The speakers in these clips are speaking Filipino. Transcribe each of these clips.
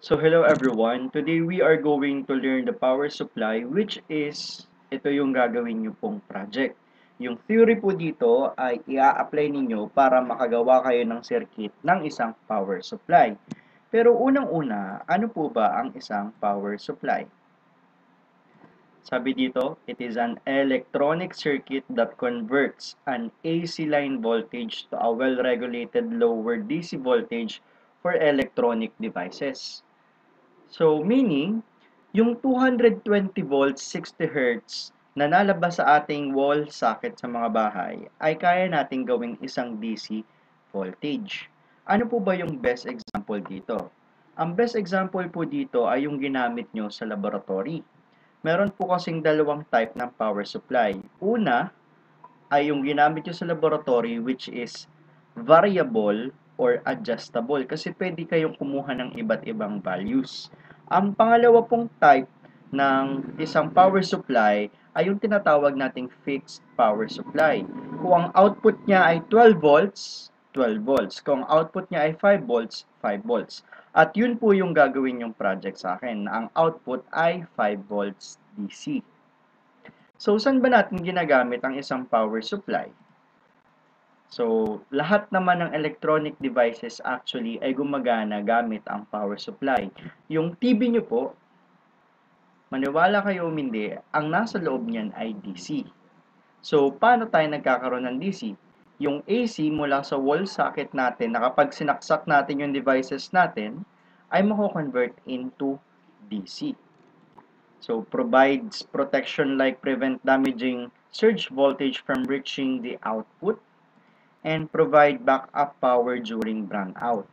So hello everyone, today we are going to learn the power supply which is, ito yung gagawin nyo pong project. Yung theory po dito ay i-apply ninyo para makagawa kayo ng circuit ng isang power supply. Pero unang-una, ano po ba ang isang power supply? Sabi dito, it is an electronic circuit that converts an AC line voltage to a well-regulated lower DC voltage for electronic devices. So, meaning, yung 220 volts, 60 hertz na nalabas sa ating wall socket sa mga bahay ay kaya nating gawing isang DC voltage. Ano po ba yung best example dito? Ang best example po dito ay yung ginamit nyo sa laboratory. Meron po kasing dalawang type ng power supply. Una ay yung ginamit nyo sa laboratory which is variable or adjustable kasi pwede kayong kumuha ng iba't ibang values. Ang pangalawa pong type ng isang power supply ay yung tinatawag nating fixed power supply. Kung ang output niya ay 12 volts, 12 volts. Kung ang output niya ay 5 volts, 5 volts. At yun po yung gagawin yung project sa akin. Ang output ay 5 volts DC. So, saan ba natin ginagamit ang isang power supply? So, lahat naman ng electronic devices actually ay gumagana gamit ang power supply. Yung TV nyo po, maniwala kayo o hindi, ang nasa loob niyan ay DC. So, paano tayo nagkakaroon ng DC? Yung AC mula sa wall socket natin na kapag sinaksak natin yung devices natin, ay mako-convert into DC. So, provides protection like prevent damaging surge voltage from reaching the output and provide backup power during brownout.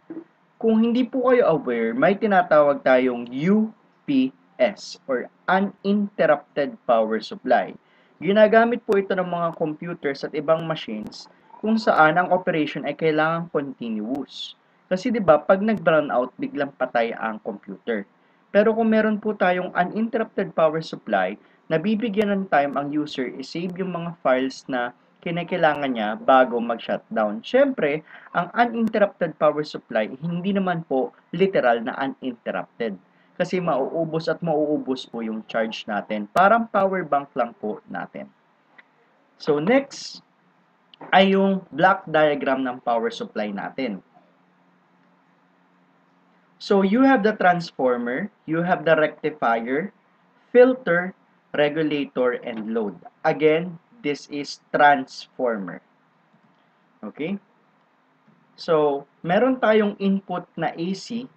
Kung hindi po kayo aware, may tinatawag tayong UPS or Uninterrupted Power Supply. Ginagamit po ito ng mga computers at ibang machines kung saan ang operation ay kailangan continuous. Kasi 'di ba, pag nag-brownout, biglang patay ang computer. Pero kung meron po tayong uninterrupted power supply, nabibigyan ng time ang user i-save yung mga files na kinakailangan niya bago mag-shutdown. Siyempre, ang uninterrupted power supply, hindi naman po literal na uninterrupted. Kasi mauubos at mauubos po yung charge natin. Parang power bank lang po natin. So, next ay yung block diagram ng power supply natin. So, you have the transformer, you have the rectifier, filter, regulator, and load. Again, this is transformer. Okay? So, meron tayong input na AC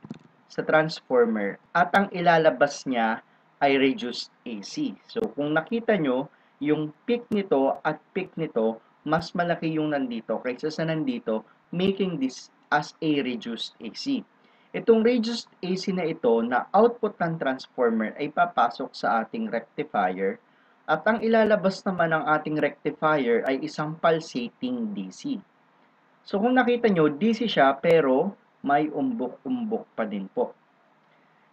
sa transformer at ang ilalabas niya ay reduced AC. So, kung nakita nyo, yung peak nito at peak nito, mas malaki yung nandito kaysa sa nandito, making this as a reduced AC. Itong reduced AC na ito na output ng transformer ay papasok sa ating rectifier at ang ilalabas naman ng ating rectifier ay isang pulsating DC. So kung nakita nyo, DC siya pero may umbok-umbok pa din po.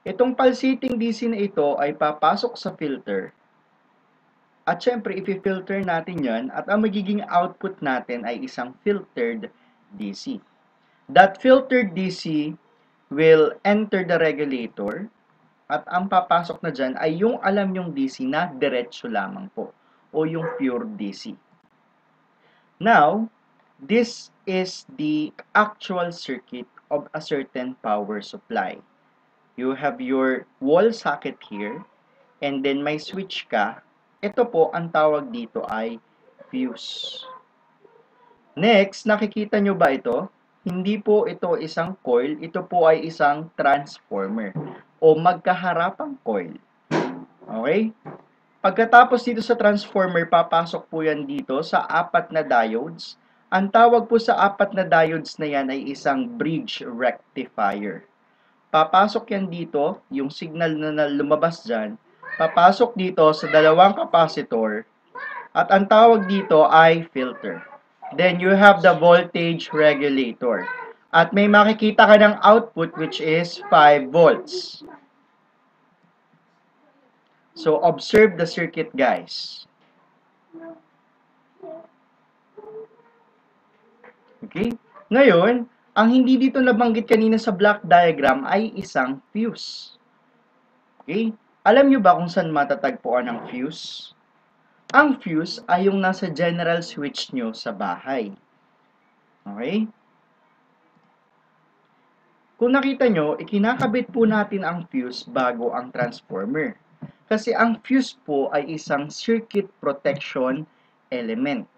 Itong pulsating DC na ito ay papasok sa filter. At syempre, ipi-filter natin yan at ang magiging output natin ay isang filtered DC. That filtered DC will enter the regulator at ang papasok na dyan ay yung alam yung DC na diretso lamang po o yung pure DC. Now, this is the actual circuit of a certain power supply. You have your wall socket here and then may switch ka. Ito po, ang tawag dito ay fuse. Next, nakikita nyo ba ito? Hindi po ito isang coil, ito po ay isang transformer o magkaharapang coil. Okay? Pagkatapos dito sa transformer, papasok po yan dito sa apat na diodes. Ang tawag po sa apat na diodes na yan ay isang bridge rectifier. Papasok yan dito, yung signal na lumabas dyan, papasok dito sa dalawang capacitor, at ang tawag dito ay filter. Then you have the voltage regulator. At may makikita ka ng output which is 5 volts. So observe the circuit guys. Okay? Ngayon, Ang hindi dito nabanggit kanina sa block diagram ay isang fuse. Okay? Alam nyo ba kung saan matatagpuan ang fuse? Ang fuse ay yung nasa general switch nyo sa bahay. Okay? Kung nakita nyo, ikinakabit po natin ang fuse bago ang transformer. Kasi ang fuse po ay isang circuit protection element.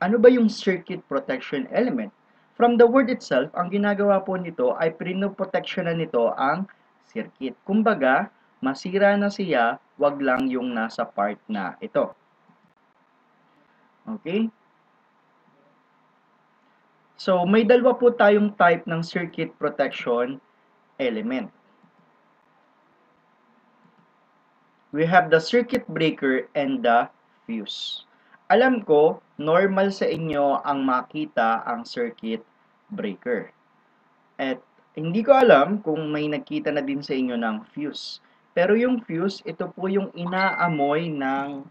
Ano ba yung circuit protection element? From the word itself, ang ginagawa po nito ay pinoproteksyonan nito ang circuit. Kumbaga, masira na siya, wag lang yung nasa part na ito. Okay? So, may dalawa po tayong type ng circuit protection element. We have the circuit breaker and the fuse. Alam ko, normal sa inyo ang makita ang circuit breaker. At hindi ko alam kung may nakita na din sa inyo ng fuse. Pero yung fuse, ito po yung inaamoy ng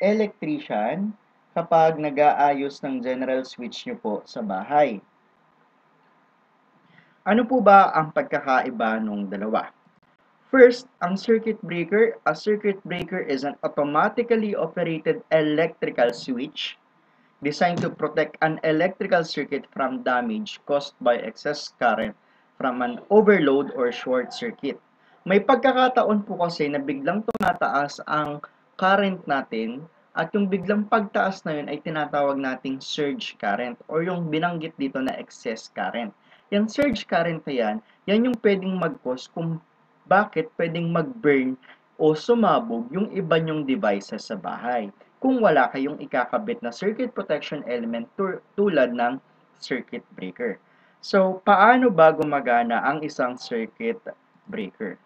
electrician kapag nag-aayos ng general switch nyo po sa bahay. Ano po ba ang pagkakaiba ng dalawa? First, ang circuit breaker. A circuit breaker is an automatically operated electrical switch designed to protect an electrical circuit from damage caused by excess current from an overload or short circuit. May pagkakataon po kasi na biglang tumataas ang current natin at yung biglang pagtaas na yun ay tinatawag nating surge current or yung binanggit dito na excess current. Yung surge current na yan, yan yung pwedeng mag-cause kung bakit pwedeng mag-burn o sumabog yung iba nyong devices sa bahay kung wala kayong ikakabit na circuit protection element tulad ng circuit breaker. So, paano ba gumagana ang isang circuit breaker?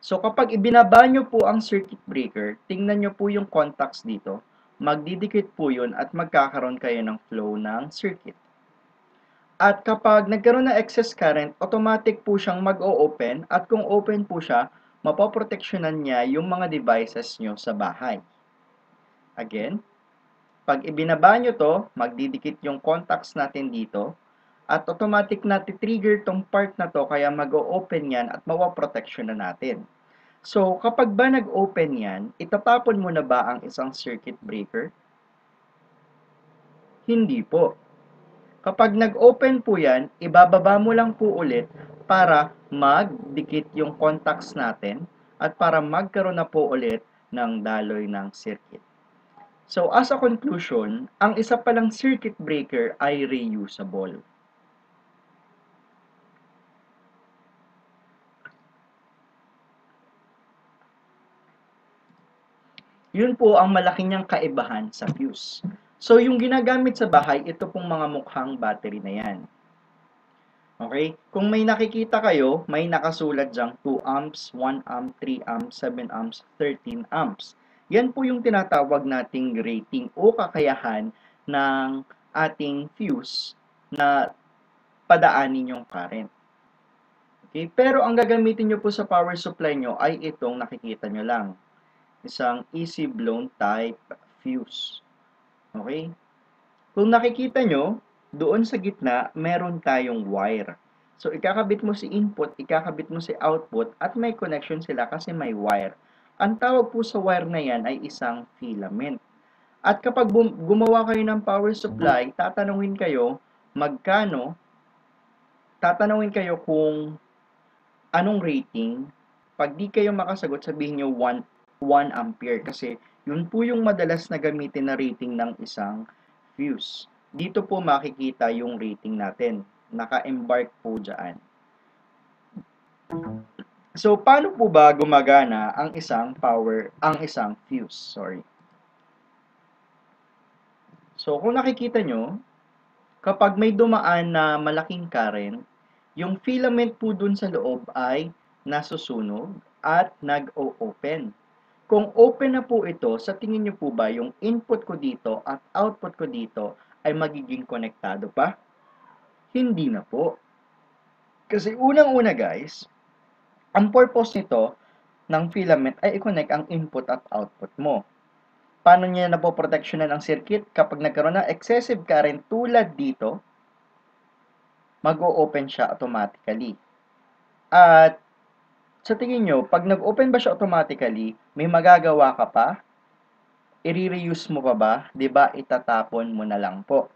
So, kapag ibinaba nyo po ang circuit breaker, tingnan nyo po yung contacts dito. Magdidikit po yun at magkakaroon kayo ng flow ng circuit. At kapag nagkaroon ng excess current, automatic po siyang mag-o-open at kung open po siya, mapoproteksyonan niya yung mga devices nyo sa bahay. Again, pag ibinaba nyo to, magdidikit yung contacts natin dito at automatic na trigger tong part na to kaya mag-o-open yan at mawaproteksyonan natin. So, kapag ba nag-open yan, itatapon mo na ba ang isang circuit breaker? Hindi po. Kapag nag-open po yan, ibababa mo lang po ulit para magdikit yung contacts natin at para magkaroon na po ulit ng daloy ng circuit. So, as a conclusion, ang isa palang circuit breaker ay reusable. Yun po ang malaki niyang kaibahan sa fuse. So, yung ginagamit sa bahay, ito pong mga mukhang battery na yan. Okay? Kung may nakikita kayo, may nakasulat dyang 2 amps, 1 amp, 3 amps, 7 amps, 13 amps. Yan po yung tinatawag nating rating o kakayahan ng ating fuse na padaanin yung current. Okay? Pero ang gagamitin nyo po sa power supply nyo ay itong nakikita nyo lang. Isang easy blown type fuse. Okay? Kung nakikita nyo, doon sa gitna, meron tayong wire. So, ikakabit mo si input, ikakabit mo si output, at may connection sila kasi may wire. Ang tawag po sa wire na yan ay isang filament. At kapag gumawa kayo ng power supply, tatanungin kayo magkano, tatanungin kayo kung anong rating. Pag di kayo makasagot, sabihin nyo 1, 1 ampere kasi yun po yung madalas na gamitin na rating ng isang fuse. Dito po makikita yung rating natin. Naka-embark po dyan. So, paano po ba gumagana ang isang power, ang isang fuse? Sorry. So, kung nakikita nyo, kapag may dumaan na malaking current, yung filament po dun sa loob ay nasusunog at nag-o-open. Kung open na po ito, sa tingin nyo po ba yung input ko dito at output ko dito ay magiging konektado pa? Hindi na po. Kasi unang-una guys, ang purpose nito ng filament ay i-connect ang input at output mo. Paano niya napoproteksyonan ang circuit kapag nagkaroon ng excessive current tulad dito? mag-o-open siya automatically. At sa tingin nyo, pag nag-open ba siya automatically, may magagawa ka pa? I-reuse mo pa ba? ba itatapon mo na lang po.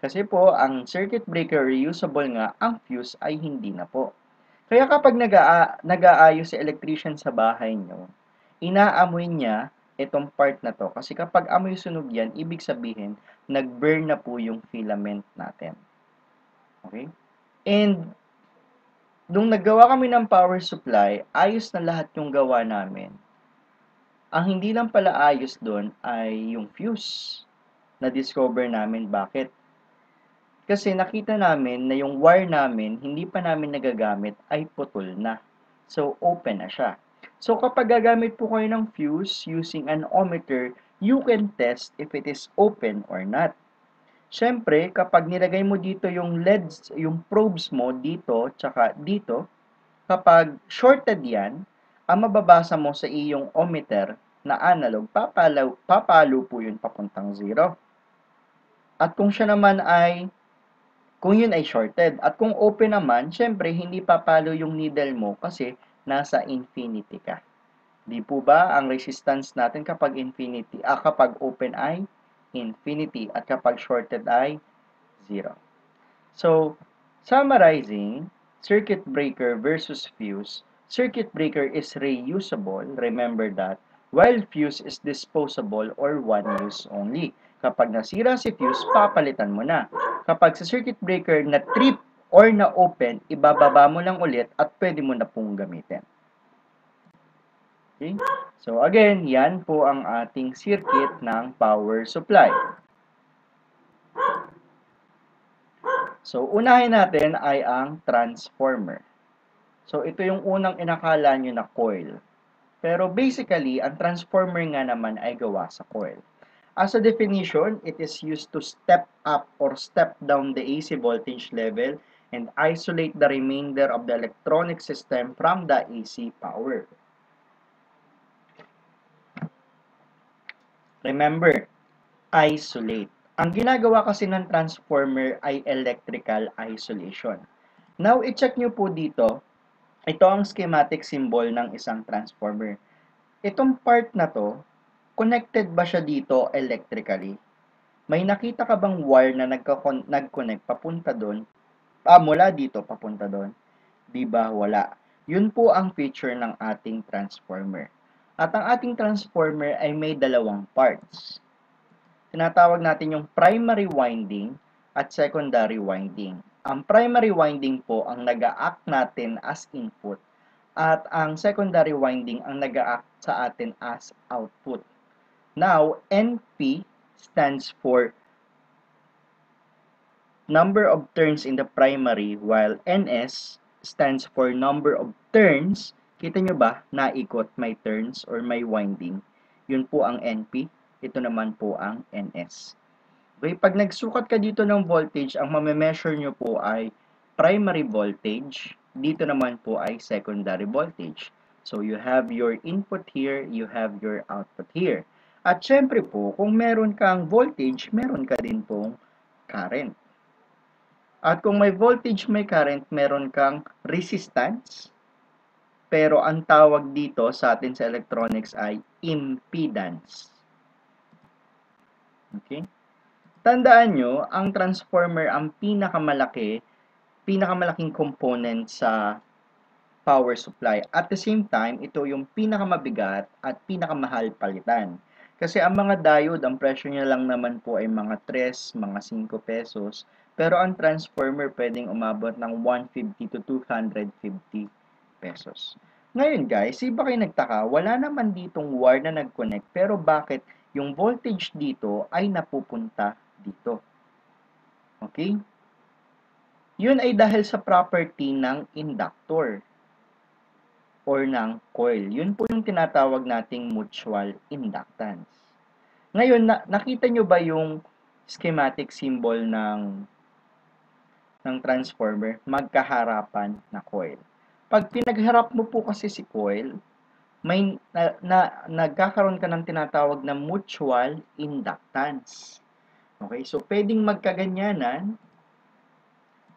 Kasi po, ang circuit breaker reusable nga, ang fuse ay hindi na po. Kaya kapag nag-aayos si electrician sa bahay nyo, inaamoy niya itong part na to. Kasi kapag amoy sunog yan, ibig sabihin, nag-burn na po yung filament natin. Okay? And, nung naggawa kami ng power supply, ayos na lahat yung gawa namin. Ang hindi lang pala ayos doon ay yung fuse. Na-discover namin bakit. Kasi nakita namin na yung wire namin, hindi pa namin nagagamit, ay putol na. So, open na siya. So, kapag gagamit po kayo ng fuse using an ohmmeter, you can test if it is open or not. Siyempre, kapag nilagay mo dito yung LEDs, yung probes mo dito, tsaka dito, kapag shorted yan, ang mababasa mo sa iyong ohmmeter na analog, papalo, papalo po yun papuntang zero. At kung siya naman ay kung yun ay shorted. At kung open naman, syempre, hindi papalo yung needle mo kasi nasa infinity ka. Di po ba ang resistance natin kapag infinity, ah, kapag open ay infinity at kapag shorted ay zero. So, summarizing, circuit breaker versus fuse, circuit breaker is reusable, remember that, while fuse is disposable or one use only. Kapag nasira si fuse, papalitan mo na. Kapag sa circuit breaker na trip or na open, ibababa mo lang ulit at pwede mo na pong gamitin. Okay? So again, yan po ang ating circuit ng power supply. So unahin natin ay ang transformer. So ito yung unang inakala nyo na coil. Pero basically, ang transformer nga naman ay gawa sa coil. As a definition, it is used to step up or step down the AC voltage level and isolate the remainder of the electronic system from the AC power. Remember, isolate. Ang ginagawa kasi ng transformer ay electrical isolation. Now, i-check nyo po dito, ito ang schematic symbol ng isang transformer. Itong part na to, Connected ba siya dito electrically? May nakita ka bang wire na nag-connect papunta doon? Ah, mula dito papunta doon? Di ba wala? Yun po ang feature ng ating transformer. At ang ating transformer ay may dalawang parts. Tinatawag natin yung primary winding at secondary winding. Ang primary winding po ang nag-act natin as input at ang secondary winding ang nag-act sa atin as output. Now, NP stands for number of turns in the primary while NS stands for number of turns. Kita nyo ba, naikot, may turns or may winding. Yun po ang NP. Ito naman po ang NS. Okay, pag nagsukat ka dito ng voltage, ang mame-measure nyo po ay primary voltage. Dito naman po ay secondary voltage. So, you have your input here, you have your output here. At syempre po, kung meron kang voltage, meron ka din pong current. At kung may voltage, may current, meron kang resistance. Pero ang tawag dito sa atin sa electronics ay impedance. Okay? Tandaan nyo, ang transformer ang pinakamalaki, pinakamalaking component sa power supply. At the same time, ito yung pinakamabigat at pinakamahal palitan. Kasi ang mga diode, ang presyo niya lang naman po ay mga 3, mga 5 pesos. Pero ang transformer pwedeng umabot ng 150 to 250 pesos. Ngayon guys, iba kayo nagtaka, wala naman ditong wire na nag-connect. Pero bakit yung voltage dito ay napupunta dito? Okay? Yun ay dahil sa property ng inductor or ng coil. Yun po yung tinatawag nating mutual inductance. Ngayon, na, nakita nyo ba yung schematic symbol ng ng transformer? Magkaharapan na coil. Pag pinagharap mo po kasi si coil, may na, na, nagkakaroon ka ng tinatawag na mutual inductance. Okay, so pwedeng magkaganyanan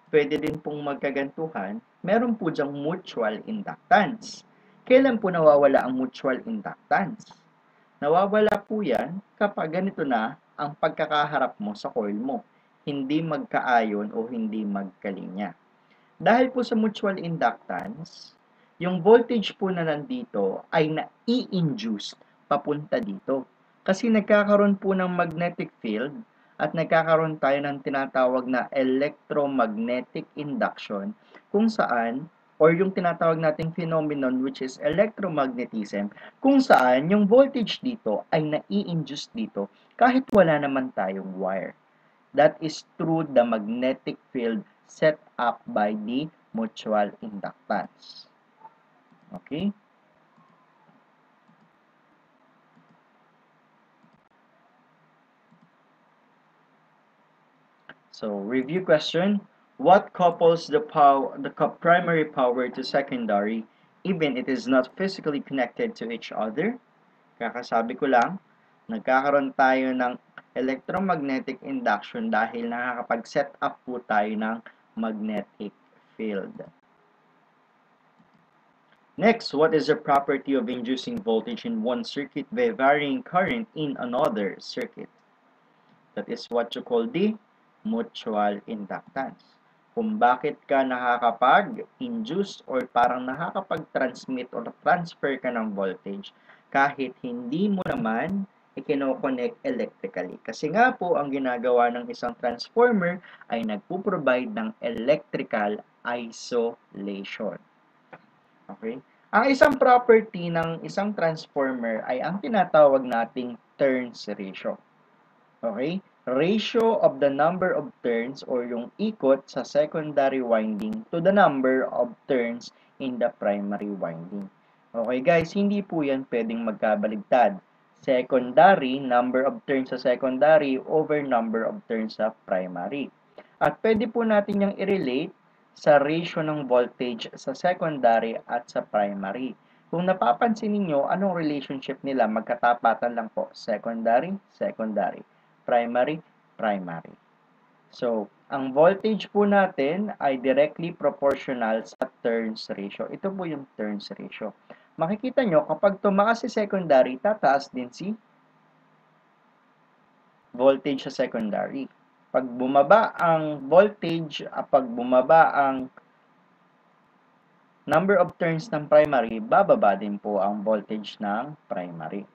pwede din pong magkagantuhan, meron po diyang mutual inductance. Kailan po nawawala ang mutual inductance? Nawawala po yan kapag ganito na ang pagkakaharap mo sa coil mo. Hindi magkaayon o hindi magkalinya. Dahil po sa mutual inductance, yung voltage po na nandito ay na-i-induce papunta dito. Kasi nagkakaroon po ng magnetic field at nagkakaroon tayo ng tinatawag na electromagnetic induction kung saan or yung tinatawag nating phenomenon which is electromagnetism kung saan yung voltage dito ay nai-induce dito kahit wala naman tayong wire. That is through the magnetic field set up by the mutual inductance. Okay? So, review question. What couples the power, the primary power to secondary even it is not physically connected to each other? Kakasabi ko lang, nagkakaroon tayo ng electromagnetic induction dahil nakakapag-set up po tayo ng magnetic field. Next, what is the property of inducing voltage in one circuit by varying current in another circuit? That is what you call the mutual inductance. Kung bakit ka nakakapag-induce or parang nakakapag-transmit or transfer ka ng voltage kahit hindi mo naman ikinoconnect electrically. Kasi nga po, ang ginagawa ng isang transformer ay nagpo-provide ng electrical isolation. Okay? Ang isang property ng isang transformer ay ang tinatawag nating turns ratio. Okay? ratio of the number of turns or yung ikot sa secondary winding to the number of turns in the primary winding. Okay guys, hindi po yan pwedeng magkabaligtad. Secondary, number of turns sa secondary over number of turns sa primary. At pwede po natin yung i-relate sa ratio ng voltage sa secondary at sa primary. Kung napapansin niyo anong relationship nila, magkatapatan lang po. Secondary, secondary primary, primary. So, ang voltage po natin ay directly proportional sa turns ratio. Ito po yung turns ratio. Makikita nyo, kapag tumaas si secondary, tataas din si voltage sa secondary. Pag bumaba ang voltage, ah, pag bumaba ang number of turns ng primary, bababa din po ang voltage ng primary.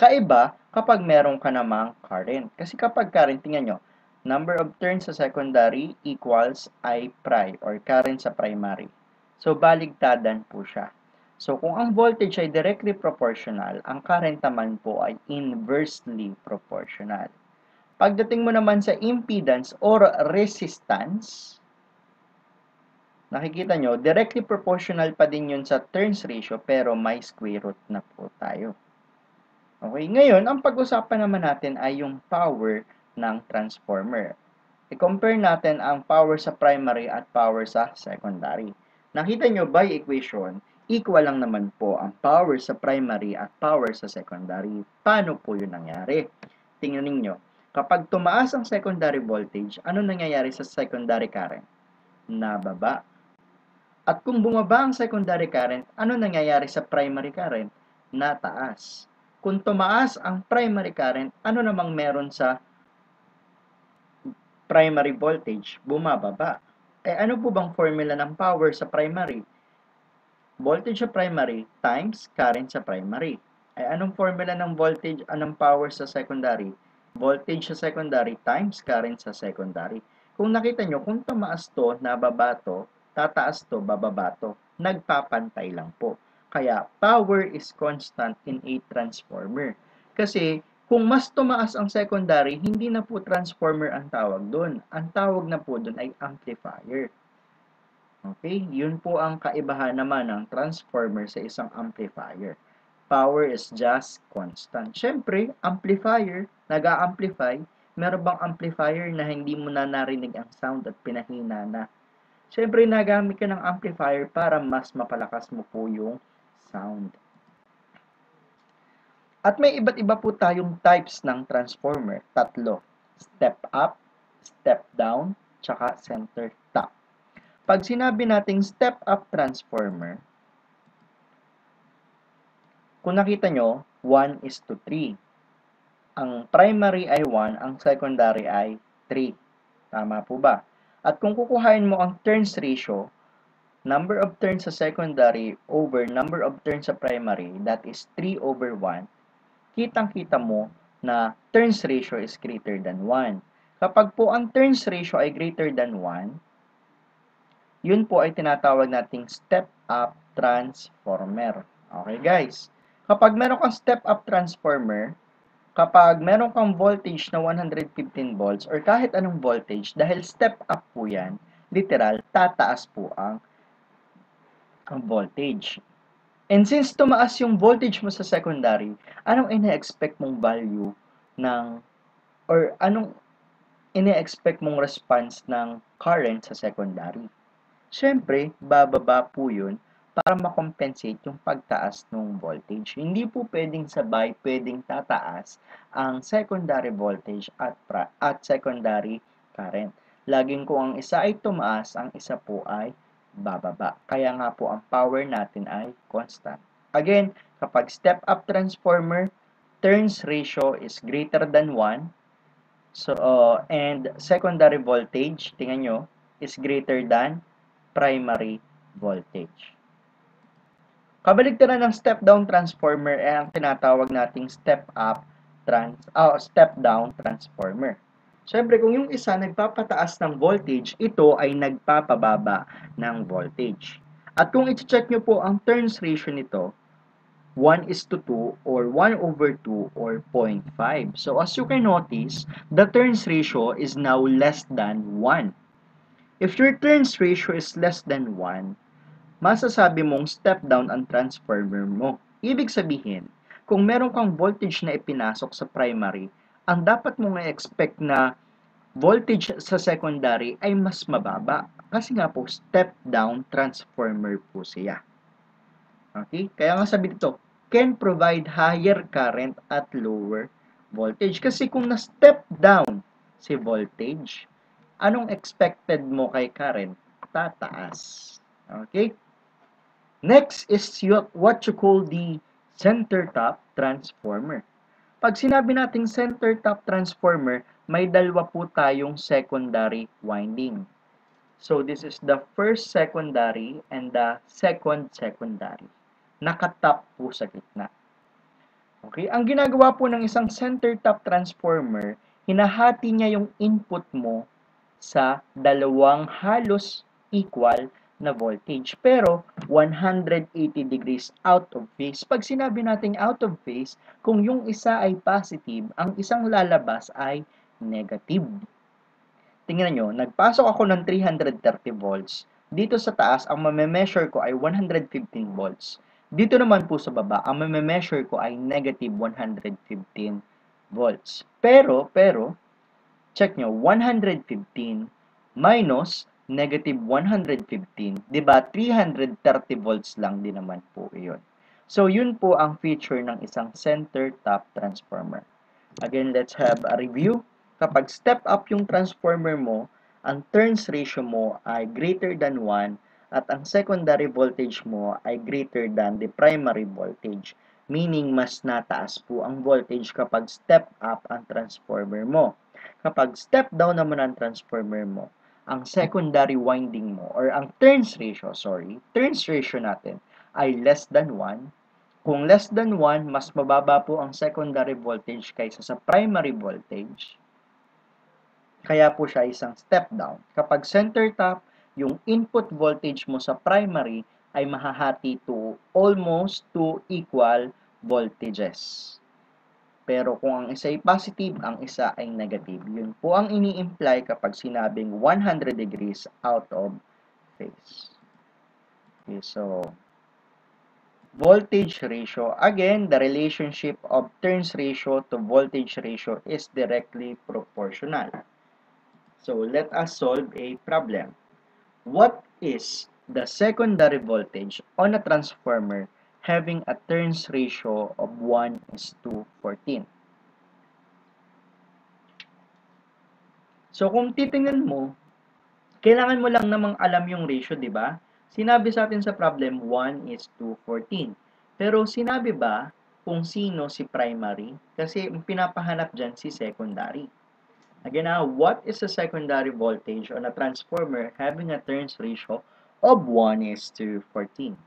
Kaiba kapag meron ka namang current. Kasi kapag current, tingnan nyo, number of turns sa secondary equals I prime or current sa primary. So, baligtadan po siya. So, kung ang voltage ay directly proportional, ang current naman po ay inversely proportional. Pagdating mo naman sa impedance or resistance, nakikita nyo, directly proportional pa din yun sa turns ratio pero may square root na po tayo. Okay, ngayon, ang pag-usapan naman natin ay yung power ng transformer. I-compare natin ang power sa primary at power sa secondary. Nakita nyo by equation, equal lang naman po ang power sa primary at power sa secondary. Paano po yun nangyari? Tingnan ninyo, kapag tumaas ang secondary voltage, ano nangyayari sa secondary current? Nababa. At kung bumaba ang secondary current, ano nangyayari sa primary current? Nataas kung tumaas ang primary current, ano namang meron sa primary voltage? Bumababa. Eh ano po bang formula ng power sa primary? Voltage sa primary times current sa primary. Ay anong formula ng voltage, anong power sa secondary? Voltage sa secondary times current sa secondary. Kung nakita nyo, kung tumaas to, nababa to, tataas to, bababa to, nagpapantay lang po. Kaya, power is constant in a transformer. Kasi, kung mas tumaas ang secondary, hindi na po transformer ang tawag doon. Ang tawag na po doon ay amplifier. Okay? Yun po ang kaibahan naman ng transformer sa isang amplifier. Power is just constant. Siyempre, amplifier, nag-a-amplify, meron bang amplifier na hindi mo na narinig ang sound at pinahina na? Siyempre, nagamit ka ng amplifier para mas mapalakas mo po yung sound. At may iba't iba po tayong types ng transformer. Tatlo. Step up, step down, tsaka center top. Pag sinabi nating step-up transformer, kung nakita nyo, 1 is to 3. Ang primary ay 1, ang secondary ay 3. Tama po ba? At kung kukuhain mo ang turns ratio, number of turns sa secondary over number of turns sa primary, that is 3 over 1, kitang-kita mo na turns ratio is greater than 1. Kapag po ang turns ratio ay greater than 1, yun po ay tinatawag nating step-up transformer. Okay, guys? Kapag meron kang step-up transformer, kapag meron kang voltage na 115 volts or kahit anong voltage, dahil step-up po yan, literal, tataas po ang, ang voltage. And since tumaas yung voltage mo sa secondary, anong ina-expect mong value ng, or anong ina-expect mong response ng current sa secondary? Siyempre, bababa po yun para makompensate yung pagtaas ng voltage. Hindi po pwedeng sabay, pwedeng tataas ang secondary voltage at, pra, at secondary current. Laging kung ang isa ay tumaas, ang isa po ay bababa. Kaya nga po ang power natin ay constant. Again, kapag step-up transformer, turns ratio is greater than 1. So, uh, and secondary voltage, tingnan nyo, is greater than primary voltage. Kabaligtaran ng step-down transformer ay ang tinatawag nating step-up trans oh, step-down transformer. Siyempre, kung yung isa nagpapataas ng voltage, ito ay nagpapababa ng voltage. At kung i-check nyo po ang turns ratio nito, 1 is to 2 or 1 over 2 or 0.5. So as you can notice, the turns ratio is now less than 1. If your turns ratio is less than 1, masasabi mong step down ang transformer mo. Ibig sabihin, kung meron kang voltage na ipinasok sa primary, ang dapat mong expect na voltage sa secondary ay mas mababa. Kasi nga po, step down transformer po siya. Okay? Kaya nga sabi dito, can provide higher current at lower voltage. Kasi kung na-step down si voltage, anong expected mo kay current? Tataas. Okay? Next is what you call the center top transformer. Pag sinabi nating center top transformer, may dalawa po tayong secondary winding. So, this is the first secondary and the second secondary. Nakatap po sa gitna. Okay? Ang ginagawa po ng isang center top transformer, hinahati niya yung input mo sa dalawang halos equal na voltage. Pero, 180 degrees out of phase. Pag sinabi nating out of phase, kung yung isa ay positive, ang isang lalabas ay negative. Tingnan nyo, nagpasok ako ng 330 volts. Dito sa taas, ang mame-measure ko ay 115 volts. Dito naman po sa baba, ang mame-measure ko ay negative 115 volts. Pero, pero, check nyo, 115 minus negative 115, di ba 330 volts lang din naman po iyon. So, yun po ang feature ng isang center top transformer. Again, let's have a review. Kapag step up yung transformer mo, ang turns ratio mo ay greater than 1 at ang secondary voltage mo ay greater than the primary voltage. Meaning, mas nataas po ang voltage kapag step up ang transformer mo. Kapag step down naman ang transformer mo, ang secondary winding mo or ang turns ratio, sorry, turns ratio natin ay less than 1. Kung less than 1, mas mababa po ang secondary voltage kaysa sa primary voltage. Kaya po siya isang step down. Kapag center top, yung input voltage mo sa primary ay mahahati to almost to equal voltages. Pero kung ang isa ay positive, ang isa ay negative. Yun po ang ini-imply kapag sinabing 100 degrees out of phase. Okay, so, voltage ratio. Again, the relationship of turns ratio to voltage ratio is directly proportional. So, let us solve a problem. What is the secondary voltage on a transformer having a turns ratio of 1 is to 14. So, kung titingnan mo, Kailangan mo lang namang alam yung ratio, di ba? Sinabi sa atin sa problem, 1 is to 14. Pero sinabi ba kung sino si primary? Kasi pinapahanap dyan si secondary. Again, now, what is the secondary voltage on a transformer having a turns ratio of 1 is to 14?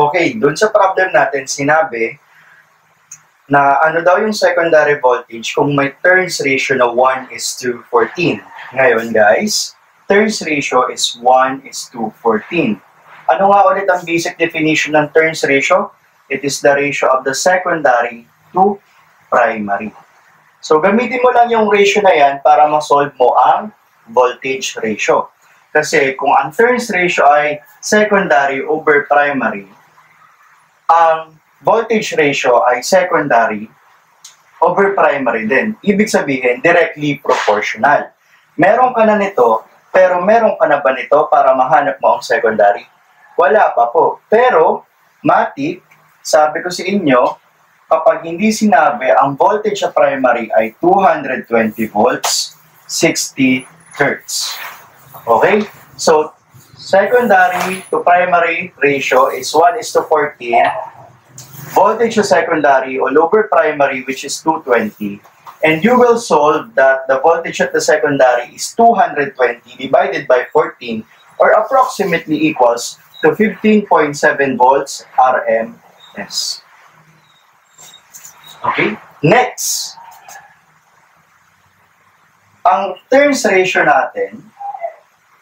Okay, dun sa problem natin, sinabi na ano daw yung secondary voltage kung may turns ratio na 1 is to 14. Ngayon guys, turns ratio is 1 is to 14. Ano nga ulit ang basic definition ng turns ratio? It is the ratio of the secondary to primary. So gamitin mo lang yung ratio na yan para ma-solve mo ang voltage ratio. Kasi kung ang turns ratio ay secondary over primary, ang voltage ratio ay secondary over primary din. Ibig sabihin, directly proportional. Meron ka na nito, pero meron ka na ba nito para mahanap mo ang secondary? Wala pa po. Pero, matik, sabi ko sa inyo, kapag hindi sinabi ang voltage sa primary ay 220 volts, 60 hertz. Okay? So, Secondary to primary ratio is 1 is to 14. Voltage to secondary all over primary which is 220. And you will solve that the voltage at the secondary is 220 divided by 14 or approximately equals to 15.7 volts RMS. Okay? Next, ang turns ratio natin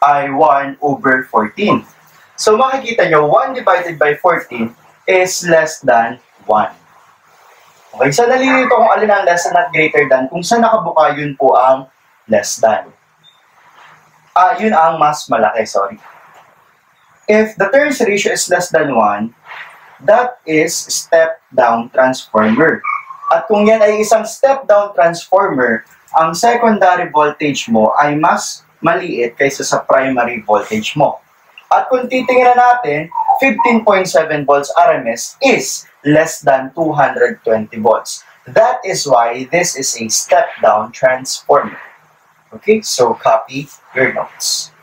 ay 1 over 14. So makikita nyo, 1 divided by 14 is less than 1. Okay, so nalilito kung alin ang less than at greater than, kung saan nakabuka yun po ang less than. Ah, yun ang mas malaki, sorry. If the turns ratio is less than 1, that is step-down transformer. At kung yan ay isang step-down transformer, ang secondary voltage mo ay mas maliit kaysa sa primary voltage mo. At kung titingnan natin, 15.7 volts RMS is less than 220 volts. That is why this is a step-down transformer. Okay, so copy your notes.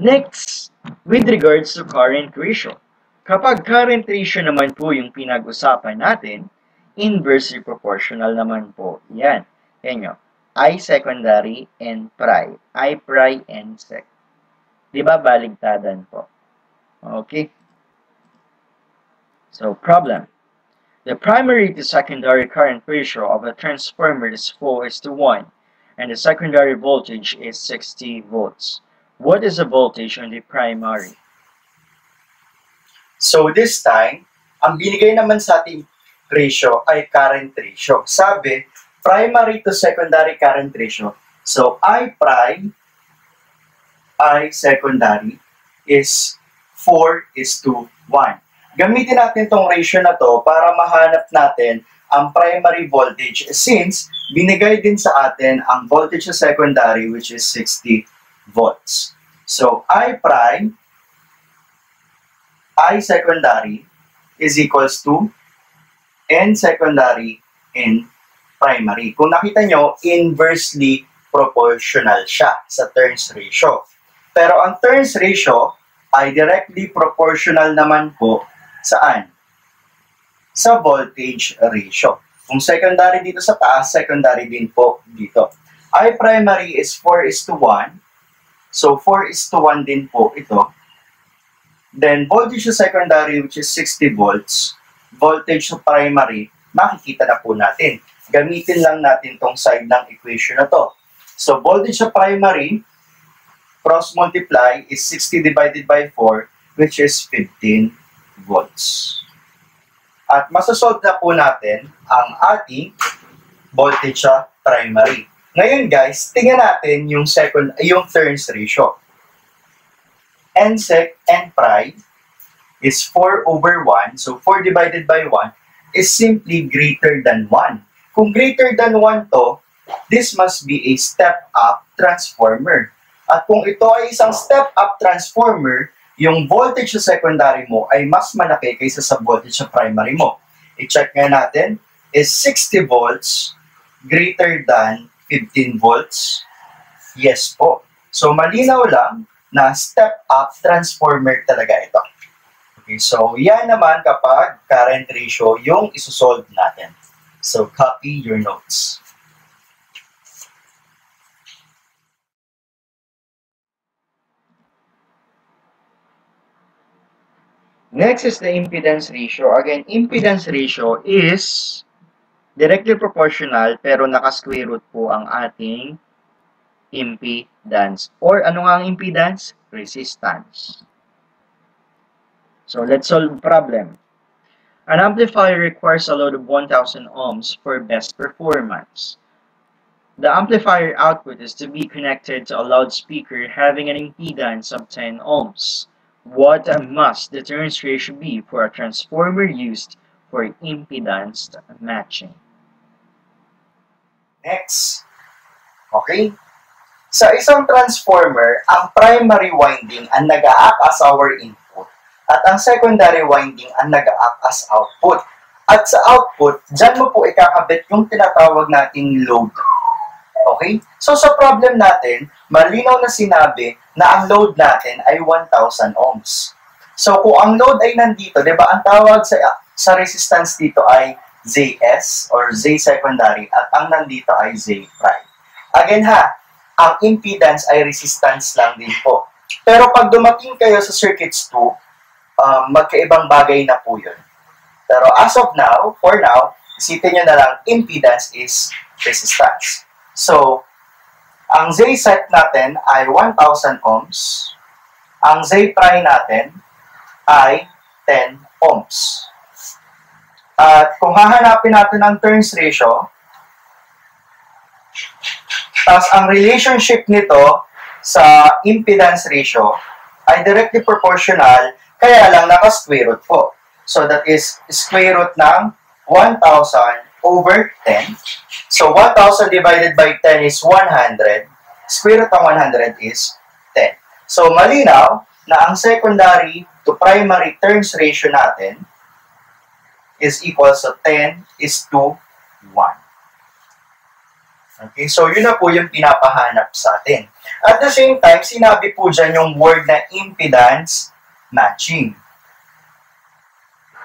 Next, with regards to current ratio. Kapag current ratio naman po yung pinag-usapan natin, inversely proportional naman po yan. Yan nyo. I secondary and pri. I pri and sec. Di ba baligtadan po? Okay. So, problem. The primary to secondary current ratio of a transformer is 4 is to 1, and the secondary voltage is 60 volts. What is the voltage on the primary? So this time, ang binigay naman sa ating ratio ay current ratio. Sabi, primary to secondary current ratio. So I prime, I secondary is 4 is to 1. Gamitin natin tong ratio na to para mahanap natin ang primary voltage since binigay din sa atin ang voltage sa secondary which is 60 volts. So, I prime, I secondary is equals to N secondary in primary. Kung nakita nyo, inversely proportional siya sa turns ratio. Pero ang turns ratio ay directly proportional naman po saan? Sa voltage ratio. Kung secondary dito sa taas, secondary din po dito. I primary is 4 is to 1 So, 4 is to 1 din po ito. Then, voltage sa secondary, which is 60 volts. Voltage sa primary, makikita na po natin. Gamitin lang natin tong side ng equation na to. So, voltage sa primary, cross multiply is 60 divided by 4, which is 15 volts. At masasolve na po natin ang ating voltage sa primary. Ngayon guys, tingnan natin yung second, yung turns ratio. NSEC and pri is 4 over 1. So 4 divided by 1 is simply greater than 1. Kung greater than 1 to, this must be a step up transformer. At kung ito ay isang step-up transformer, yung voltage sa secondary mo ay mas malaki kaysa sa voltage sa primary mo. I-check nga natin, is 60 volts greater than 15 volts? Yes po. So, malinaw lang na step-up transformer talaga ito. Okay, so yan naman kapag current ratio yung isosolve natin. So, copy your notes. Next is the impedance ratio. Again, impedance ratio is directly proportional pero naka-square root po ang ating impedance. Or ano nga ang impedance? Resistance. So let's solve problem. An amplifier requires a load of 1000 ohms for best performance. The amplifier output is to be connected to a loudspeaker having an impedance of 10 ohms. What must the turns ratio be for a transformer used for impedance matching? Next. Okay? Sa isang transformer, ang primary winding ang nag-a-act as our input at ang secondary winding ang nag-a-act as output. At sa output, dyan mo po ikakabit yung tinatawag nating load. Okay? So sa problem natin, malinaw na sinabi na ang load natin ay 1,000 ohms. So kung ang load ay nandito, 'di ba? Ang tawag sa sa resistance dito ay ZS or Z secondary at ang nandito ay Z prime. Again ha, ang impedance ay resistance lang din po. Pero pag dumating kayo sa circuits 2, um, magkaibang bagay na po yun. Pero as of now, for now, isipin nyo na lang, impedance is resistance. So, ang Z set natin ay 1,000 ohms. Ang Z prime natin ay 10 ohms. At kung hahanapin natin ang turns ratio, tapos ang relationship nito sa impedance ratio ay directly proportional, kaya lang naka-square root po. So that is square root ng 1,000 over 10. So 1,000 divided by 10 is 100. Square root ng 100 is 10. So malinaw na ang secondary to primary turns ratio natin is equal to 10 is to 1. Okay, so yun na po yung pinapahanap sa atin. At the same time, sinabi po dyan yung word na impedance matching.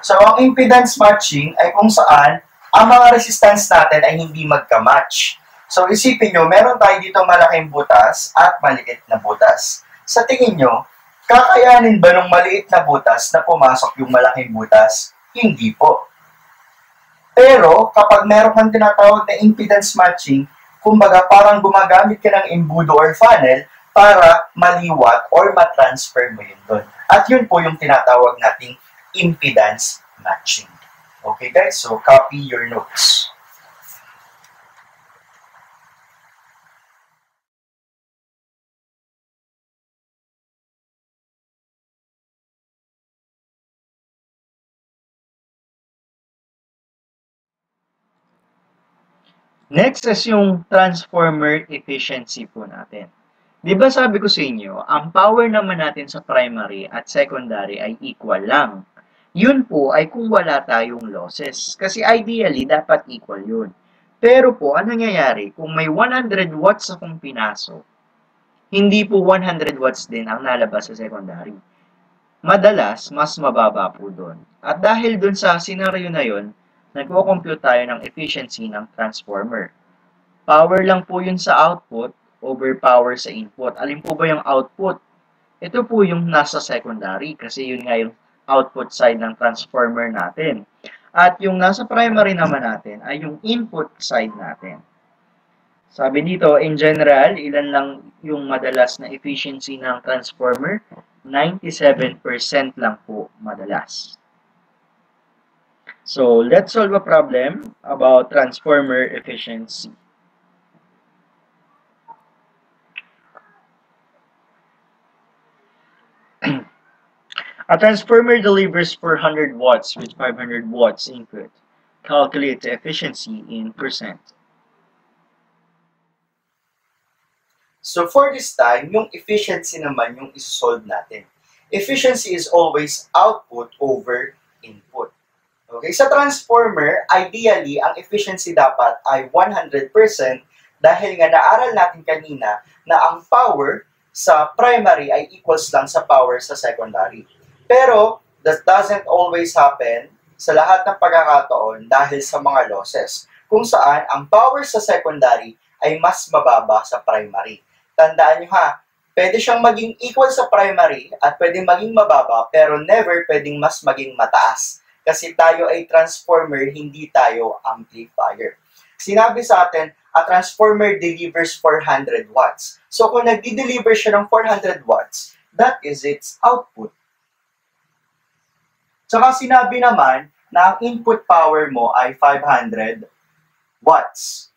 So, ang impedance matching ay kung saan ang mga resistance natin ay hindi magka-match. So, isipin nyo, meron tayo dito malaking butas at maliit na butas. Sa tingin nyo, kakayanin ba ng maliit na butas na pumasok yung malaking butas? Hindi po. Pero, kapag meron kang tinatawag na impedance matching, kumbaga parang gumagamit ka ng embudo or funnel para maliwat or matransfer mo yun doon. At yun po yung tinatawag nating impedance matching. Okay guys, so copy your notes. Next is yung transformer efficiency po natin. Di ba sabi ko sa inyo, ang power naman natin sa primary at secondary ay equal lang. Yun po ay kung wala tayong losses. Kasi ideally, dapat equal yun. Pero po, ang nangyayari, kung may 100 watts akong pinasok, hindi po 100 watts din ang nalabas sa secondary. Madalas, mas mababa po doon. At dahil doon sa scenario na yun, nagko-compute tayo ng efficiency ng transformer. Power lang po yun sa output over power sa input. Alin po ba yung output? Ito po yung nasa secondary kasi yun nga yung output side ng transformer natin. At yung nasa primary naman natin ay yung input side natin. Sabi dito, in general, ilan lang yung madalas na efficiency ng transformer? 97% lang po madalas. So let's solve a problem about transformer efficiency. a transformer delivers 400 watts with 500 watts input. Calculate the efficiency in percent. So for this time, yung efficiency naman yung isolve natin. Efficiency is always output over input. Okay, sa transformer, ideally, ang efficiency dapat ay 100% dahil nga naaral natin kanina na ang power sa primary ay equals lang sa power sa secondary. Pero, that doesn't always happen sa lahat ng pagkakataon dahil sa mga losses, kung saan ang power sa secondary ay mas mababa sa primary. Tandaan nyo ha, pwede siyang maging equal sa primary at pwede maging mababa pero never pwedeng mas maging mataas. Kasi tayo ay transformer, hindi tayo amplifier. Sinabi sa atin, a transformer delivers 400 watts. So kung nagdi-deliver siya ng 400 watts, that is its output. Tsaka sinabi naman na ang input power mo ay 500 watts.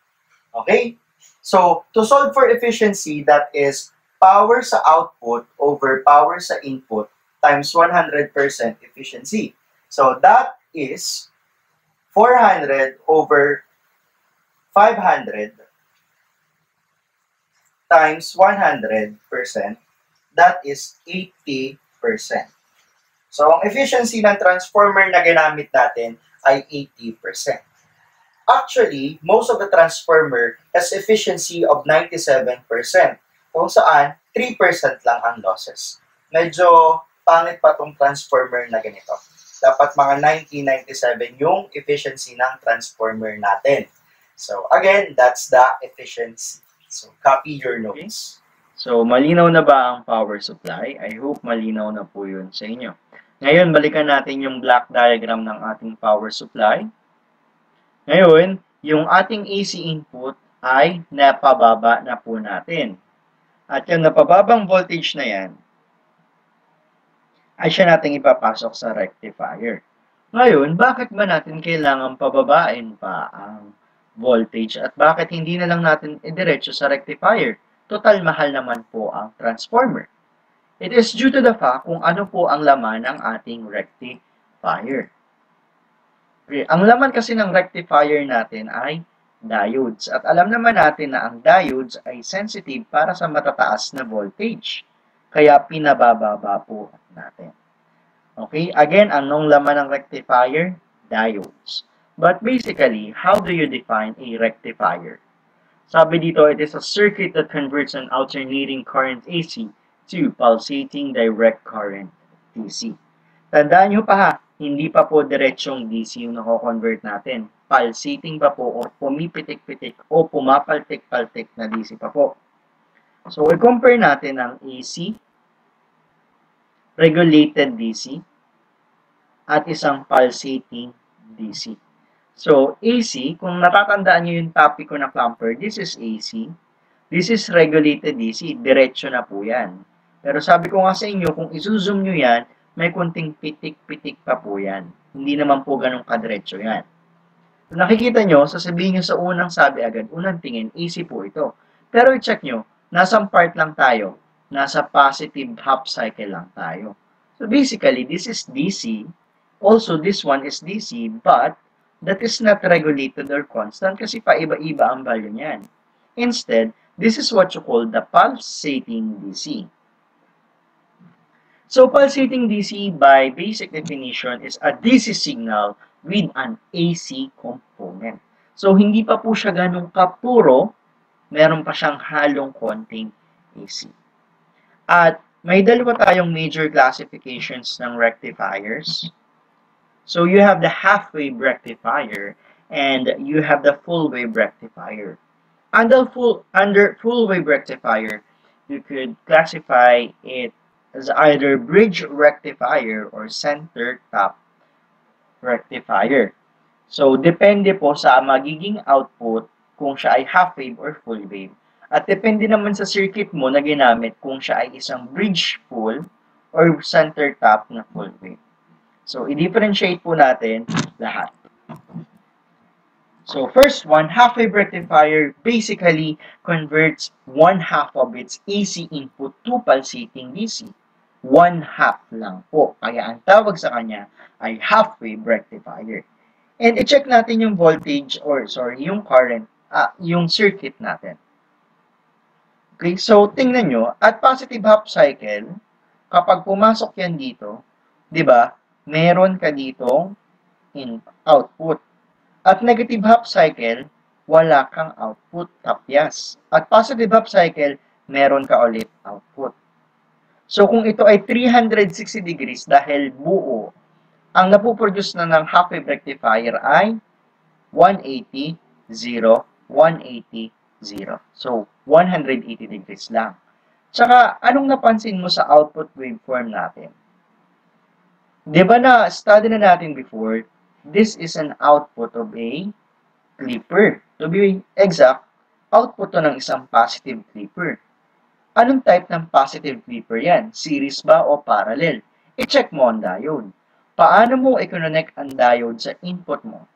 Okay? So, to solve for efficiency, that is power sa output over power sa input times 100% efficiency. So, that is 400 over 500 times 100%, that is 80%. So, ang efficiency ng transformer na ginamit natin ay 80%. Actually, most of the transformer has efficiency of 97%, kung saan 3% lang ang losses. Medyo pangit pa tong transformer na ganito. Dapat mga 1997 yung efficiency ng transformer natin. So, again, that's the efficiency. So, copy your notes. So, malinaw na ba ang power supply? I hope malinaw na po yun sa inyo. Ngayon, balikan natin yung block diagram ng ating power supply. Ngayon, yung ating AC input ay napababa na po natin. At yung napababang voltage na yan, ay siya nating ipapasok sa rectifier. Ngayon, bakit ba natin kailangan pababain pa ang voltage at bakit hindi na lang natin idiretso sa rectifier? Total mahal naman po ang transformer. It is due to the fact kung ano po ang laman ng ating rectifier. Okay. Ang laman kasi ng rectifier natin ay diodes. At alam naman natin na ang diodes ay sensitive para sa matataas na voltage. Kaya pinabababa po natin. Okay, again, anong laman ng rectifier? Diodes. But basically, how do you define a rectifier? Sabi dito, it is a circuit that converts an alternating current AC to pulsating direct current DC. Tandaan nyo pa ha, hindi pa po diretsong DC yung nako-convert natin. Pulsating pa po o pumipitik-pitik o pumapaltik-paltik na DC pa po. So, i-compare natin ang AC, regulated DC, at isang pulsating DC. So, AC, kung natatandaan nyo yung topic ko na clumper, this is AC. This is regulated DC. Diretso na po yan. Pero sabi ko nga sa inyo, kung isusum nyo yan, may kunting pitik-pitik pa po yan. Hindi naman po ganun kadiretso yan. So, nakikita nyo, sasabihin nyo sa unang sabi agad, unang tingin, easy po ito. Pero i-check nyo, nasang part lang tayo? Nasa positive half cycle lang tayo. So basically, this is DC. Also, this one is DC, but that is not regulated or constant kasi paiba-iba ang value niyan. Instead, this is what you call the pulsating DC. So, pulsating DC by basic definition is a DC signal with an AC component. So, hindi pa po siya ganun kapuro, meron pa siyang halong konting AC. At may dalawa tayong major classifications ng rectifiers. So, you have the half-wave rectifier and you have the full-wave rectifier. Under full under full-wave rectifier, you could classify it as either bridge rectifier or center top rectifier. So, depende po sa magiging output kung siya ay half wave or full wave. At depende naman sa circuit mo na ginamit kung siya ay isang bridge full or center top na full wave. So, i-differentiate po natin lahat. So, first one, half-wave rectifier basically converts one half of its AC input to pulsating DC one half lang po. Kaya ang tawag sa kanya ay half-wave rectifier. And i-check natin yung voltage or sorry, yung current, uh, yung circuit natin. Okay, so tingnan nyo, at positive half cycle, kapag pumasok yan dito, di ba, meron ka ditong in output. At negative half cycle, wala kang output, tapyas. At positive half cycle, meron ka ulit output. So kung ito ay 360 degrees dahil buo, ang napoproduce na ng half wave rectifier ay 180, 0, 180, 0. So, 180 degrees lang. Tsaka, anong napansin mo sa output waveform natin? Di ba na study na natin before, this is an output of a clipper. To be exact, output to ng isang positive clipper. Anong type ng positive clipper yan? Series ba o parallel? I-check mo ang diode. Paano mo i-connect ang diode sa input mo?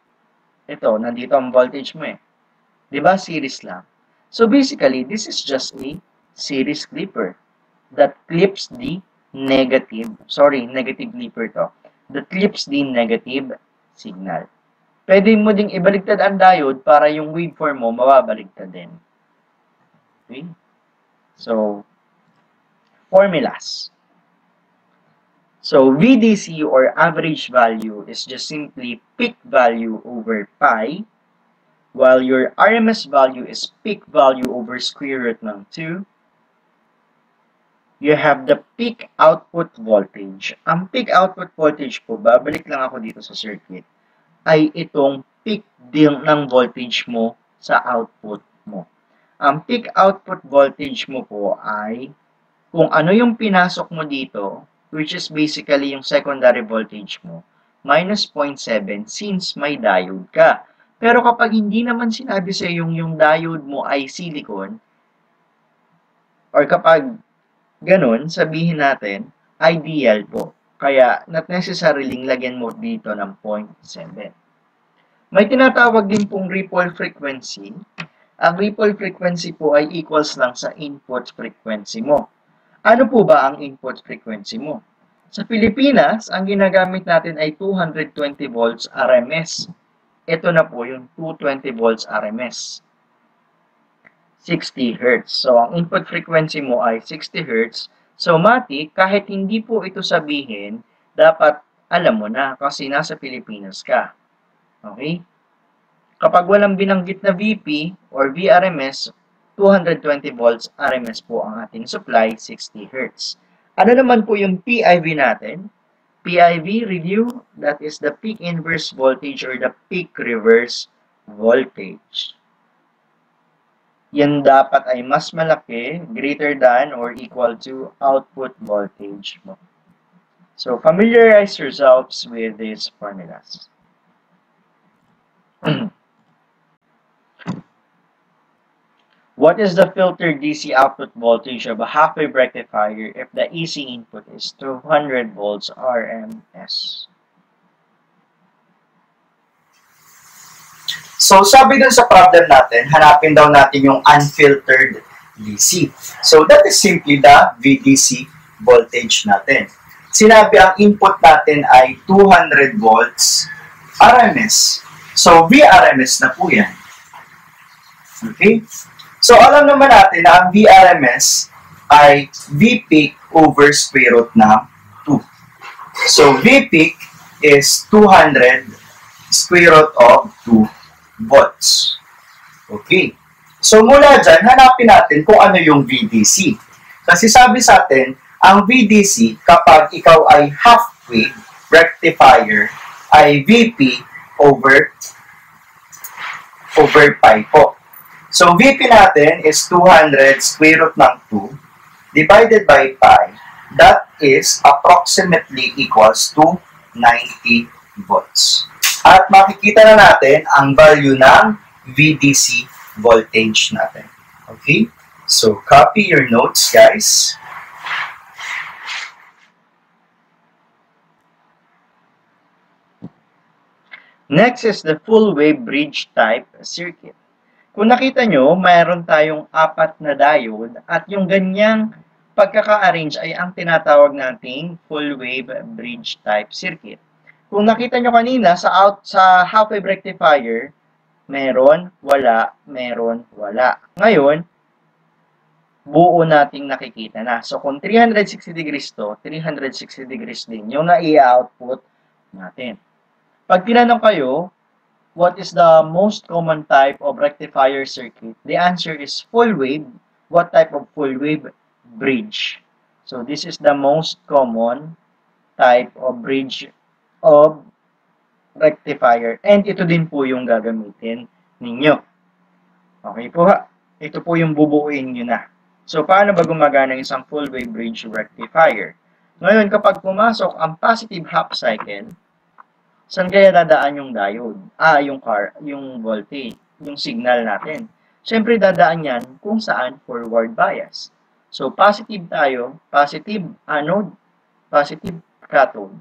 Ito, nandito ang voltage mo eh. Di ba? Series lang. So basically, this is just a series clipper that clips the negative, sorry, negative clipper to, that clips the negative signal. Pwede mo ding ibaligtad ang diode para yung waveform mo mababaligtad din. Okay? So, formulas. So, VDC or average value is just simply peak value over pi while your RMS value is peak value over square root ng 2, you have the peak output voltage. Ang peak output voltage po, babalik lang ako dito sa circuit, ay itong peak din ng voltage mo sa output mo. Ang peak output voltage mo po ay kung ano yung pinasok mo dito, which is basically yung secondary voltage mo, minus 0.7 since may diode ka. Pero kapag hindi naman sinabi sa yung yung diode mo ay silicon, or kapag ganun, sabihin natin, ideal po. Kaya, not necessarily lagyan mo dito ng 0.7. May tinatawag din pong ripple frequency. Ang ripple frequency po ay equals lang sa input frequency mo. Ano po ba ang input frequency mo? Sa Pilipinas, ang ginagamit natin ay 220 volts RMS ito na po yung 220 volts RMS. 60 Hz. So, ang input frequency mo ay 60 Hz. So, Mati, kahit hindi po ito sabihin, dapat alam mo na kasi nasa Pilipinas ka. Okay? Kapag walang binanggit na VP or VRMS, 220 volts RMS po ang ating supply, 60 Hz. Ano naman po yung PIV natin? PIV review, that is the peak inverse voltage or the peak reverse voltage. Yan dapat ay mas malaki, greater than or equal to output voltage mo. So, familiarize yourselves with these formulas. What is the filtered DC output voltage of a half-wave rectifier if the AC input is 200 volts RMS? So, sabi dun sa problem natin, hanapin daw natin yung unfiltered DC. So, that is simply the VDC voltage natin. Sinabi ang input natin ay 200 volts RMS. So, VRMS na po yan. Okay? So, alam naman natin na ang VRMS ay V peak over square root ng 2. So, V peak is 200 square root of 2 volts. Okay. So, mula dyan, hanapin natin kung ano yung VDC. Kasi sabi sa atin, ang VDC, kapag ikaw ay half-wave rectifier, ay VP over over pi po. So, VP natin is 200 square root ng 2 divided by pi. That is approximately equals to 90 volts. At makikita na natin ang value ng VDC voltage natin. Okay? So, copy your notes, guys. Next is the full wave bridge type circuit. Kung nakita nyo, mayroon tayong apat na diode at yung ganyang pagkaka-arrange ay ang tinatawag nating full wave bridge type circuit. Kung nakita nyo kanina sa out sa half wave rectifier, meron, wala, meron, wala. Ngayon, buo nating nakikita na. So, kung 360 degrees to, 360 degrees din yung na-output natin. Pag tinanong kayo, what is the most common type of rectifier circuit? The answer is full wave. What type of full wave? Bridge. So, this is the most common type of bridge of rectifier. And ito din po yung gagamitin ninyo. Okay po ha? Ito po yung bubuuin nyo na. So, paano ba gumagana isang full wave bridge rectifier? Ngayon, kapag pumasok ang positive half cycle, saan kaya dadaan yung diode? Ah, yung car, yung voltage, yung signal natin. Siyempre, dadaan yan kung saan forward bias. So, positive tayo, positive anode, positive cathode.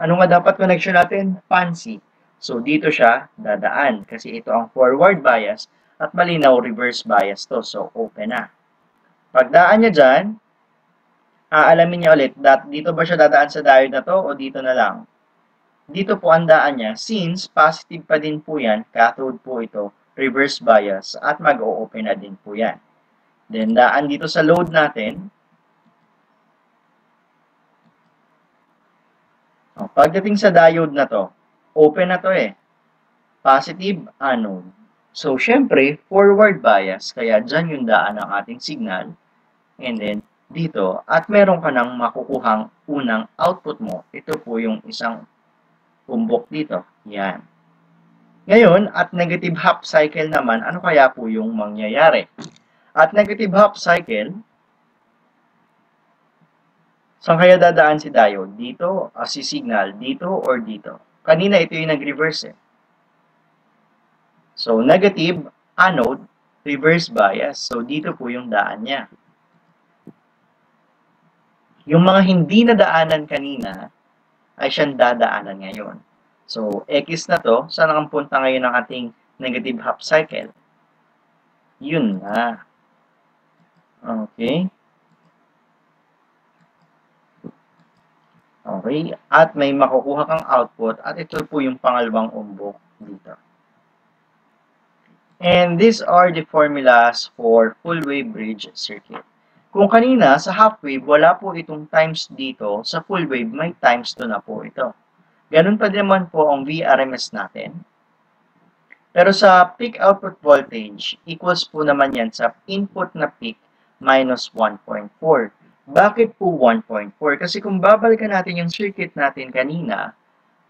Ano nga dapat connection natin? Fancy. So, dito siya dadaan kasi ito ang forward bias at malinaw reverse bias to. So, open na. Pagdaan niya dyan, aalamin niya ulit, that, dito ba siya dadaan sa diode na to o dito na lang? Dito po ang daan niya, since positive pa din po yan, cathode po ito, reverse bias, at mag-o-open na din po yan. Then, daan dito sa load natin, o, pagdating sa diode na to, open na to eh. Positive anode. So, syempre, forward bias, kaya dyan yung daan ng ating signal. And then, dito, at meron ka nang makukuhang unang output mo. Ito po yung isang umbok dito. Yan. Ngayon, at negative half cycle naman, ano kaya po yung mangyayari? At negative half cycle, saan kaya dadaan si diode? Dito, uh, si signal, dito, or dito? Kanina, ito yung nag-reverse eh. So, negative anode, reverse bias. So, dito po yung daan niya. Yung mga hindi na daanan kanina, ay siyang dadaanan ngayon. So, X na to, saan ang punta ngayon ng ating negative half cycle? Yun na. Okay. Okay. At may makukuha kang output at ito po yung pangalawang umbok dito. And these are the formulas for full wave bridge circuit. Kung kanina sa half wave, wala po itong times dito, sa full wave may times 2 na po ito. Ganun pa din naman po ang VRMS natin. Pero sa peak output voltage, equals po naman yan sa input na peak minus 1.4. Bakit po 1.4? Kasi kung babalikan natin yung circuit natin kanina,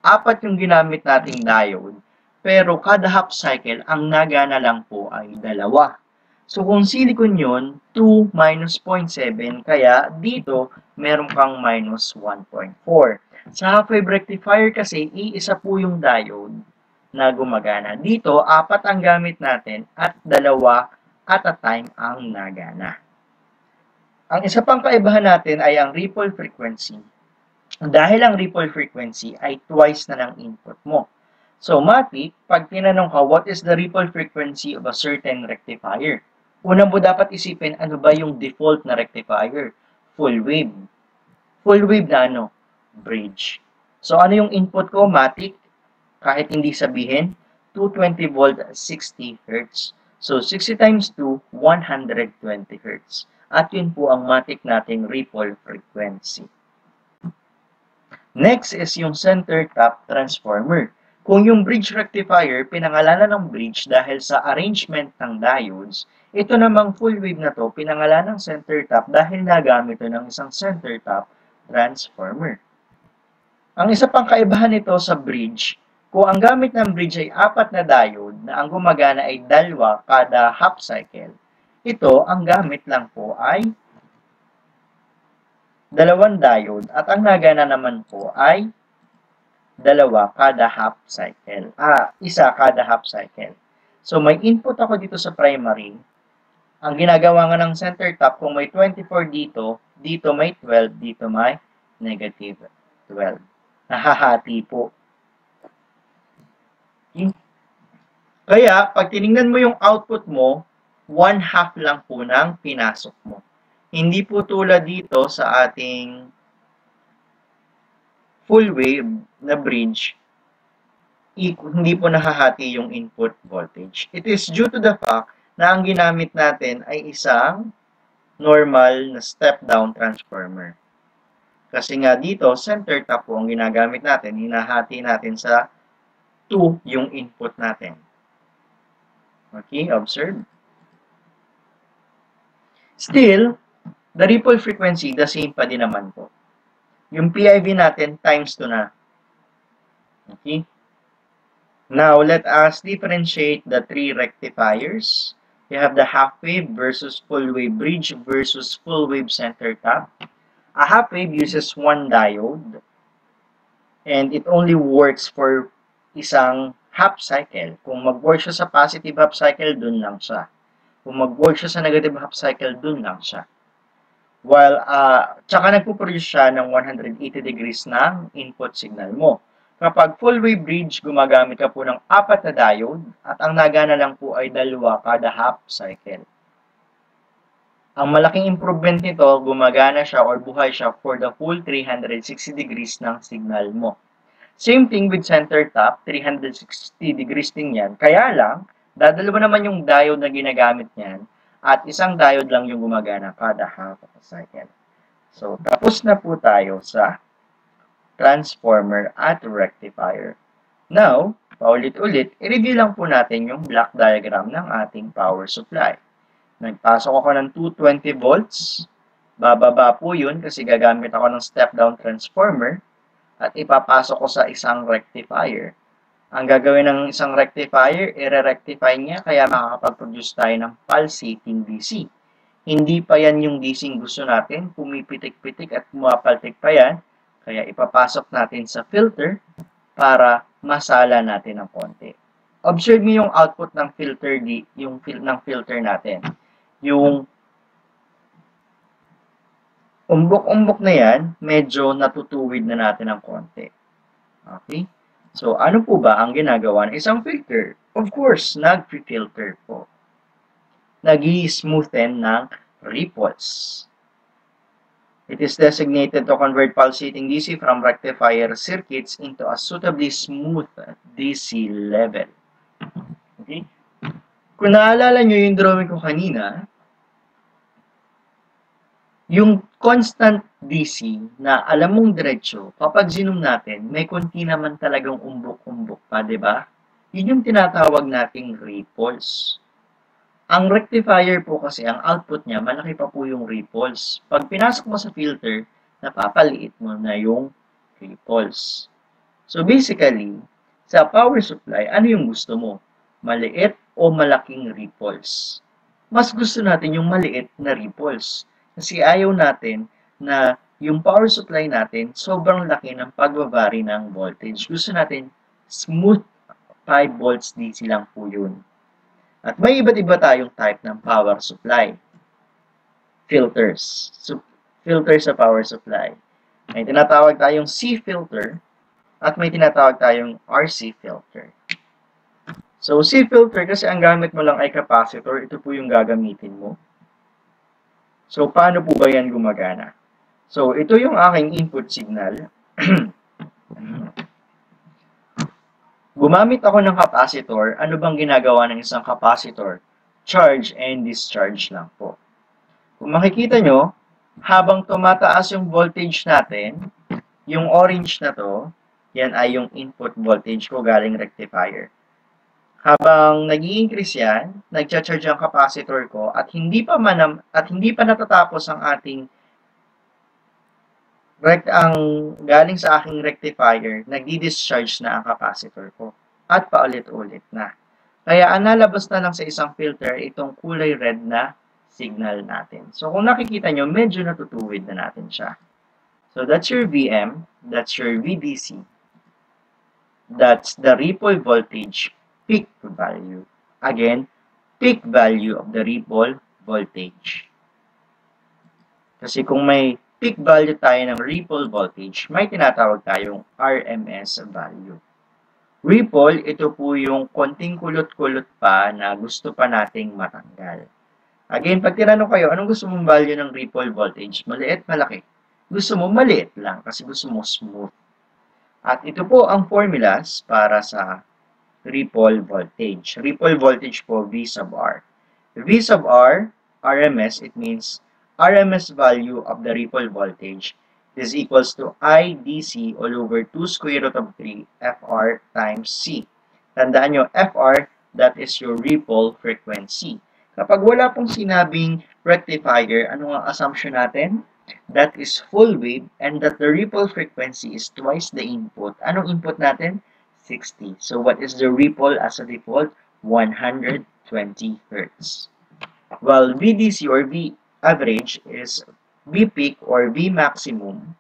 apat yung ginamit nating diode, pero kada half cycle, ang nagana lang po ay dalawa. So kung silicon yun, 2 minus 0.7, kaya dito meron kang minus 1.4. Sa half-wave rectifier kasi, iisa po yung diode na gumagana. Dito, apat ang gamit natin at dalawa at a time ang nagana. Ang isa pang kaibahan natin ay ang ripple frequency. Dahil ang ripple frequency ay twice na ng input mo. So, Matic, pag tinanong ka, what is the ripple frequency of a certain rectifier? Una mo dapat isipin, ano ba yung default na rectifier? Full wave. Full wave na ano? Bridge. So, ano yung input ko, Matic? Kahit hindi sabihin, 220 volt, 60 Hz. So, 60 times 2, 120 Hz. At yun po ang Matic nating ripple frequency. Next is yung center tap transformer. Kung yung bridge rectifier, pinangalanan ng bridge dahil sa arrangement ng diodes, ito namang full wave na to, pinangalan ng center tap dahil nagamit ito ng isang center tap transformer. Ang isa pang kaibahan nito sa bridge, kung ang gamit ng bridge ay apat na diode na ang gumagana ay dalwa kada half cycle, ito, ang gamit lang po ay dalawang diode at ang nagana naman po ay dalawa kada half cycle. Ah, isa kada half cycle. So, may input ako dito sa primary. Ang ginagawa nga ng center tap, kung may 24 dito, dito may 12, dito may negative 12. Nahahati po. Kaya, pag tiningnan mo yung output mo, one half lang po ng pinasok mo. Hindi po tulad dito sa ating full wave na bridge, hindi po nahahati yung input voltage. It is due to the fact na ang ginamit natin ay isang normal na step-down transformer. Kasi nga dito, center tap po ang ginagamit natin. Hinahati natin sa 2 yung input natin. Okay, observe. Still, the ripple frequency, the same pa din naman po. Yung PIV natin, times 2 na. Okay? Now, let us differentiate the three rectifiers. You have the half wave versus full wave bridge versus full wave center tap. A half wave uses one diode and it only works for isang half cycle. Kung mag-work siya sa positive half cycle, dun lang siya. Kung mag-work siya sa negative half cycle, dun lang siya. While, uh, tsaka nagpo-produce siya ng 180 degrees ng input signal mo. Kapag full wave bridge, gumagamit ka po ng apat na diode at ang nagana lang po ay dalawa kada half cycle. Ang malaking improvement nito, gumagana siya or buhay siya for the full 360 degrees ng signal mo. Same thing with center tap, 360 degrees din yan. Kaya lang, dadalawa naman yung diode na ginagamit niyan at isang diode lang yung gumagana kada half cycle. So, tapos na po tayo sa transformer at rectifier. Now, paulit-ulit, i-review lang po natin yung block diagram ng ating power supply. Nagpasok ako ng 220 volts. Bababa po yun kasi gagamit ako ng step-down transformer at ipapasok ko sa isang rectifier. Ang gagawin ng isang rectifier, i-rectify niya kaya makakapag-produce tayo ng pulsating DC. Hindi pa yan yung DC gusto natin, pumipitik-pitik at pumapaltik pa yan, kaya ipapasok natin sa filter para masala natin ng konti. Observe mo yung output ng filter di, yung fil ng filter natin. Yung umbok-umbok na yan, medyo natutuwid na natin ng konti. Okay? So, ano po ba ang ginagawa ng isang filter? Of course, nag-filter po. Nag-smoothen ng ripples. It is designated to convert pulsating DC from rectifier circuits into a suitably smooth DC level. Okay? Kung naalala nyo yung drawing ko kanina, yung constant DC na alam mong diretsyo, kapag zoom natin, may konti naman talagang umbok-umbok pa, di ba? Yun yung tinatawag nating ripples. Ang rectifier po kasi, ang output niya, malaki pa po yung ripples. Pag pinasok mo sa filter, napapaliit mo na yung ripples. So basically, sa power supply, ano yung gusto mo? Maliit o malaking ripples? Mas gusto natin yung maliit na ripples. Kasi ayaw natin na yung power supply natin, sobrang laki ng pagbabari ng voltage. Gusto natin smooth 5 volts DC lang po yun. At may iba't iba tayong type ng power supply. Filters. So, filter sa power supply. May tinatawag tayong C filter at may tinatawag tayong RC filter. So, C filter kasi ang gamit mo lang ay capacitor. Ito po yung gagamitin mo. So, paano po ba yan gumagana? So, ito yung aking input signal. Gumamit ako ng capacitor. Ano bang ginagawa ng isang capacitor? Charge and discharge lang po. Kung makikita nyo, habang tumataas yung voltage natin, yung orange na to, yan ay yung input voltage ko galing rectifier. Habang nag increase yan, nagcha-charge ang capacitor ko at hindi pa man at hindi pa natatapos ang ating rect ang galing sa aking rectifier, nagdi-discharge na ang capacitor ko. At paulit-ulit na. Kaya ang na lang sa isang filter, itong kulay red na signal natin. So kung nakikita nyo, medyo natutuwid na natin siya. So that's your VM, that's your VDC. That's the ripple voltage peak value. Again, peak value of the ripple voltage. Kasi kung may peak value tayo ng ripple voltage, may tinatawag tayong RMS value. Ripple, ito po yung konting kulot-kulot pa na gusto pa nating matanggal. Again, pag tinanong kayo, anong gusto mong value ng ripple voltage? Maliit, malaki? Gusto mo maliit lang kasi gusto mo smooth. At ito po ang formulas para sa ripple voltage. Ripple voltage po V sub R. V sub R, RMS, it means RMS value of the ripple voltage is equals to IDC all over 2 square root of 3 FR times C. Tandaan nyo, FR, that is your ripple frequency. Kapag wala pong sinabing rectifier, ano ang assumption natin? That is full wave and that the ripple frequency is twice the input. Anong input natin? 60. So what is the ripple as a default? 120 Hertz. While VDC or V average is V peak or V maximum.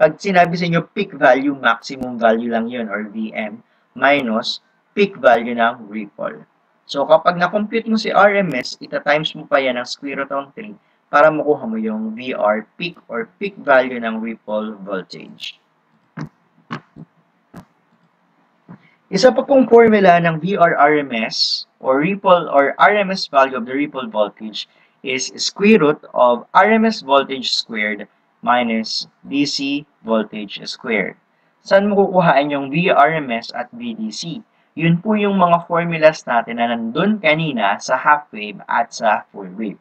Pag sinabi sa inyo peak value, maximum value lang yun or VM minus peak value ng ripple. So kapag na-compute mo si RMS, ita-times mo pa yan ng square root of 3 para makuha mo yung VR peak or peak value ng ripple voltage. Isa pa pong formula ng VRRMS or ripple or RMS value of the ripple voltage is square root of RMS voltage squared minus DC voltage squared. Saan mo kukuhaan yung VRMS at VDC? Yun po yung mga formulas natin na nandun kanina sa half wave at sa full wave.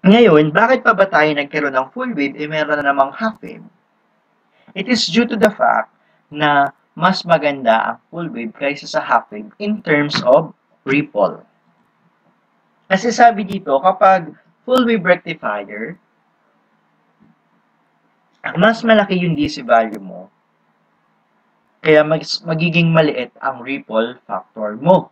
Ngayon, bakit pa ba tayo nagkaroon ng full wave e meron na namang half wave? It is due to the fact na mas maganda ang full wave kaysa sa half wave in terms of ripple. Kasi sabi dito, kapag full wave rectifier, mas malaki yung DC value mo, kaya mag magiging maliit ang ripple factor mo.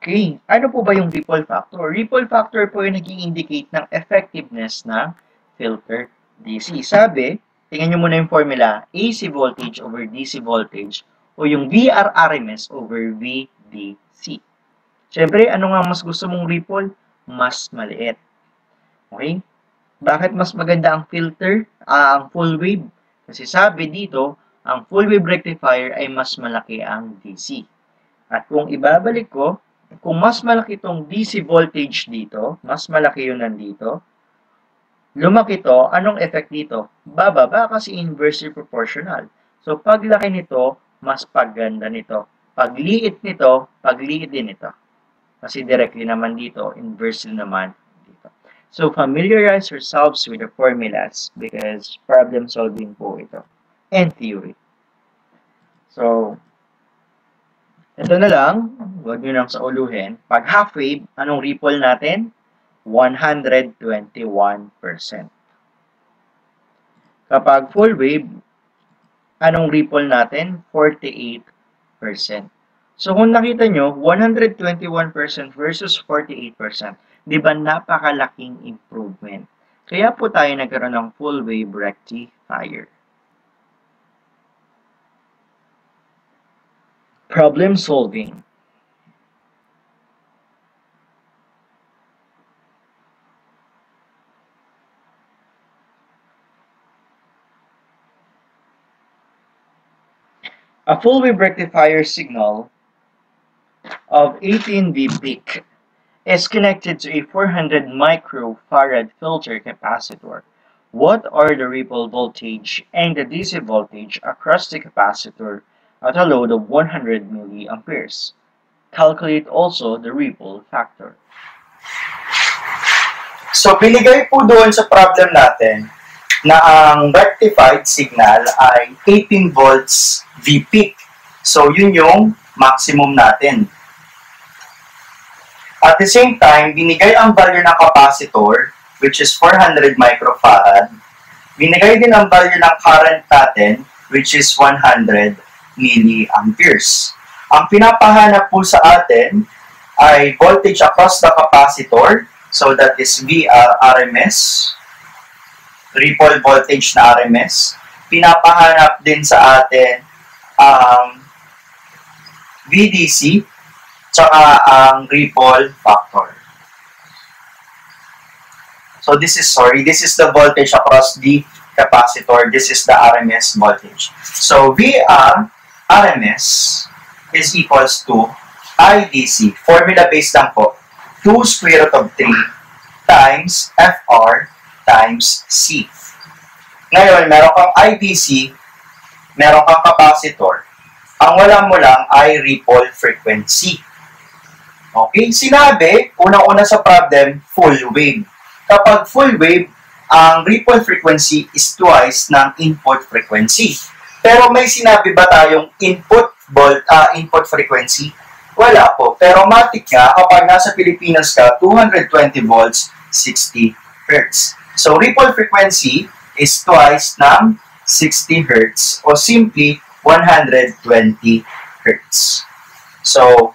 Okay, ano po ba yung ripple factor? Ripple factor po yung naging indicate ng effectiveness ng filter DC. Sabi, Tingnan nyo muna yung formula, AC voltage over DC voltage o yung VRRMS over VDC. Siyempre, ano nga mas gusto mong ripple? Mas maliit. Okay? Bakit mas maganda ang filter, uh, ang full wave? Kasi sabi dito, ang full wave rectifier ay mas malaki ang DC. At kung ibabalik ko, kung mas malaki itong DC voltage dito, mas malaki yun nandito, lumaki to, anong effect dito? Bababa kasi inversely proportional. So, paglaki nito, mas pagganda nito. Pagliit nito, pagliit din ito. Kasi directly naman dito, inversely naman dito. So, familiarize yourselves with the formulas because problem solving po ito. And theory. So, ito na lang, huwag nyo nang sa uluhin. Pag half wave, anong ripple natin? 121%. Kapag full wave, anong ripple natin? 48%. So kung nakita nyo, 121% versus 48%, di ba napakalaking improvement? Kaya po tayo nagkaroon ng full wave rectifier. Problem solving. A full wave rectifier signal of 18 V peak is connected to a 400 microfarad filter capacitor. What are the ripple voltage and the DC voltage across the capacitor at a load of 100 milliamperes? Calculate also the ripple factor. So, binigay po doon sa problem natin na ang rectified signal ay 18 volts V peak. So, yun yung maximum natin. At the same time, binigay ang value ng capacitor, which is 400 microfarad. Binigay din ang value ng current natin, which is 100 milliamperes. Ang pinapahanap po sa atin ay voltage across the capacitor, so that is VR RMS, ripple voltage na RMS. Pinapahanap din sa atin ang um, VDC tsaka ang ripple factor. So this is, sorry, this is the voltage across the capacitor. This is the RMS voltage. So VR RMS is equals to IDC. Formula based lang po. 2 square root of 3 times FR times C. Ngayon, meron kang IDC, meron kang capacitor. Ang wala mo lang ay ripple frequency. Okay? Sinabi, unang-una sa problem, full wave. Kapag full wave, ang ripple frequency is twice ng input frequency. Pero may sinabi ba tayong input volt, uh, input frequency? Wala po. Pero matik nga, kapag nasa Pilipinas ka, 220 volts, 60 Hz. So, ripple frequency is twice ng 60 Hz o simply 120 Hz. So,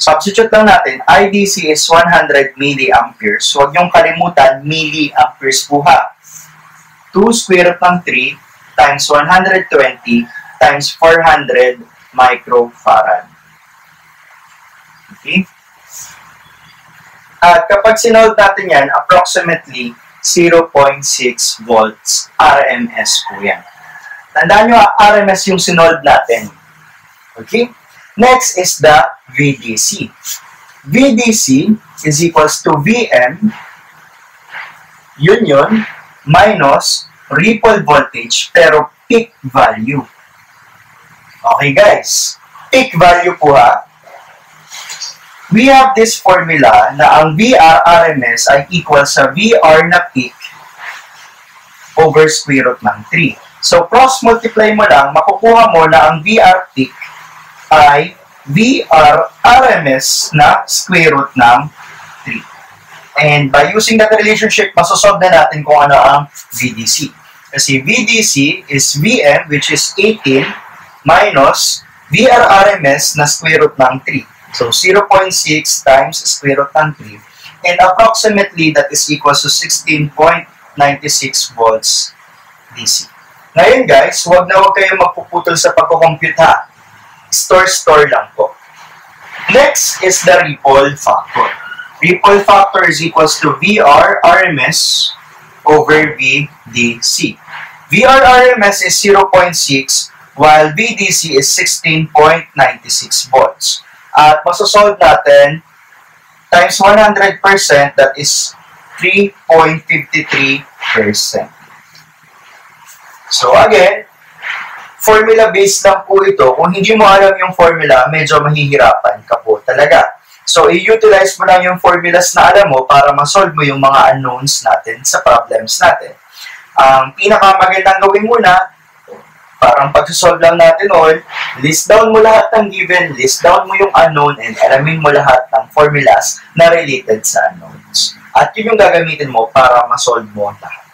substitute lang natin, IDC is 100 milliamperes. Huwag niyong kalimutan, milliamperes po ha. 2 square root ng 3 times 120 times 400 microfarad. Okay? At kapag sinold natin yan, approximately 0.6 volts RMS po yan. Tandaan nyo, RMS yung sinold natin. Okay? Next is the VDC. VDC is equals to VM, yun, minus ripple voltage, pero peak value. Okay guys, peak value po ha, we have this formula na ang VR RMS ay equal sa VR na peak over square root ng 3. So, cross-multiply mo lang, makukuha mo na ang VR peak ay VR RMS na square root ng 3. And by using that relationship, masosolve na natin kung ano ang VDC. Kasi VDC is VM, which is 18, minus VR RMS na square root ng 3. So, 0.6 times square root ng 3. And approximately, that is equal to 16.96 volts DC. Ngayon guys, huwag na huwag kayong magpuputol sa pagkukompute ha. Store-store lang po. Next is the ripple factor. Ripple factor is equals to VR RMS over VDC. VR RMS is 0.6 while VDC is 16.96 volts. At masosolve natin times 100%, that is 3.53%. So again, formula-based lang po ito. Kung hindi mo alam yung formula, medyo mahihirapan ka po talaga. So, i-utilize mo lang yung formulas na alam mo para ma-solve mo yung mga unknowns natin sa problems natin. Ang pinakamagandang gawin muna, parang pag-solve lang natin all, list down mo lahat ng given, list down mo yung unknown, and alamin mo lahat ng formulas na related sa unknowns. At yun yung gagamitin mo para ma-solve mo lahat.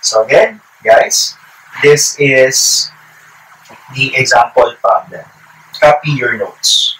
So again, guys, this is the example problem. Copy your notes.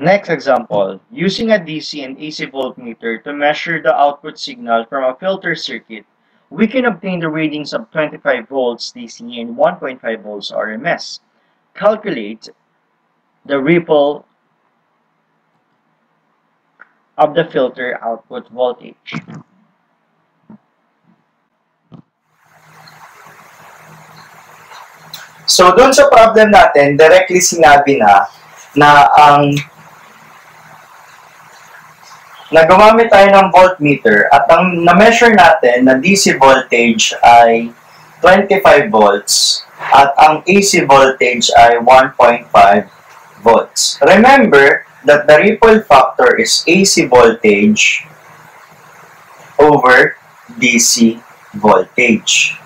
Next example, using a DC and AC voltmeter to measure the output signal from a filter circuit, we can obtain the readings of 25 volts DC and 1.5 volts RMS. Calculate the ripple of the filter output voltage. So, doon sa problem natin, directly sinabi na na ang na gumamit tayo ng voltmeter at ang na-measure natin na DC voltage ay 25 volts at ang AC voltage ay 1.5 volts. Remember that the ripple factor is AC voltage over DC voltage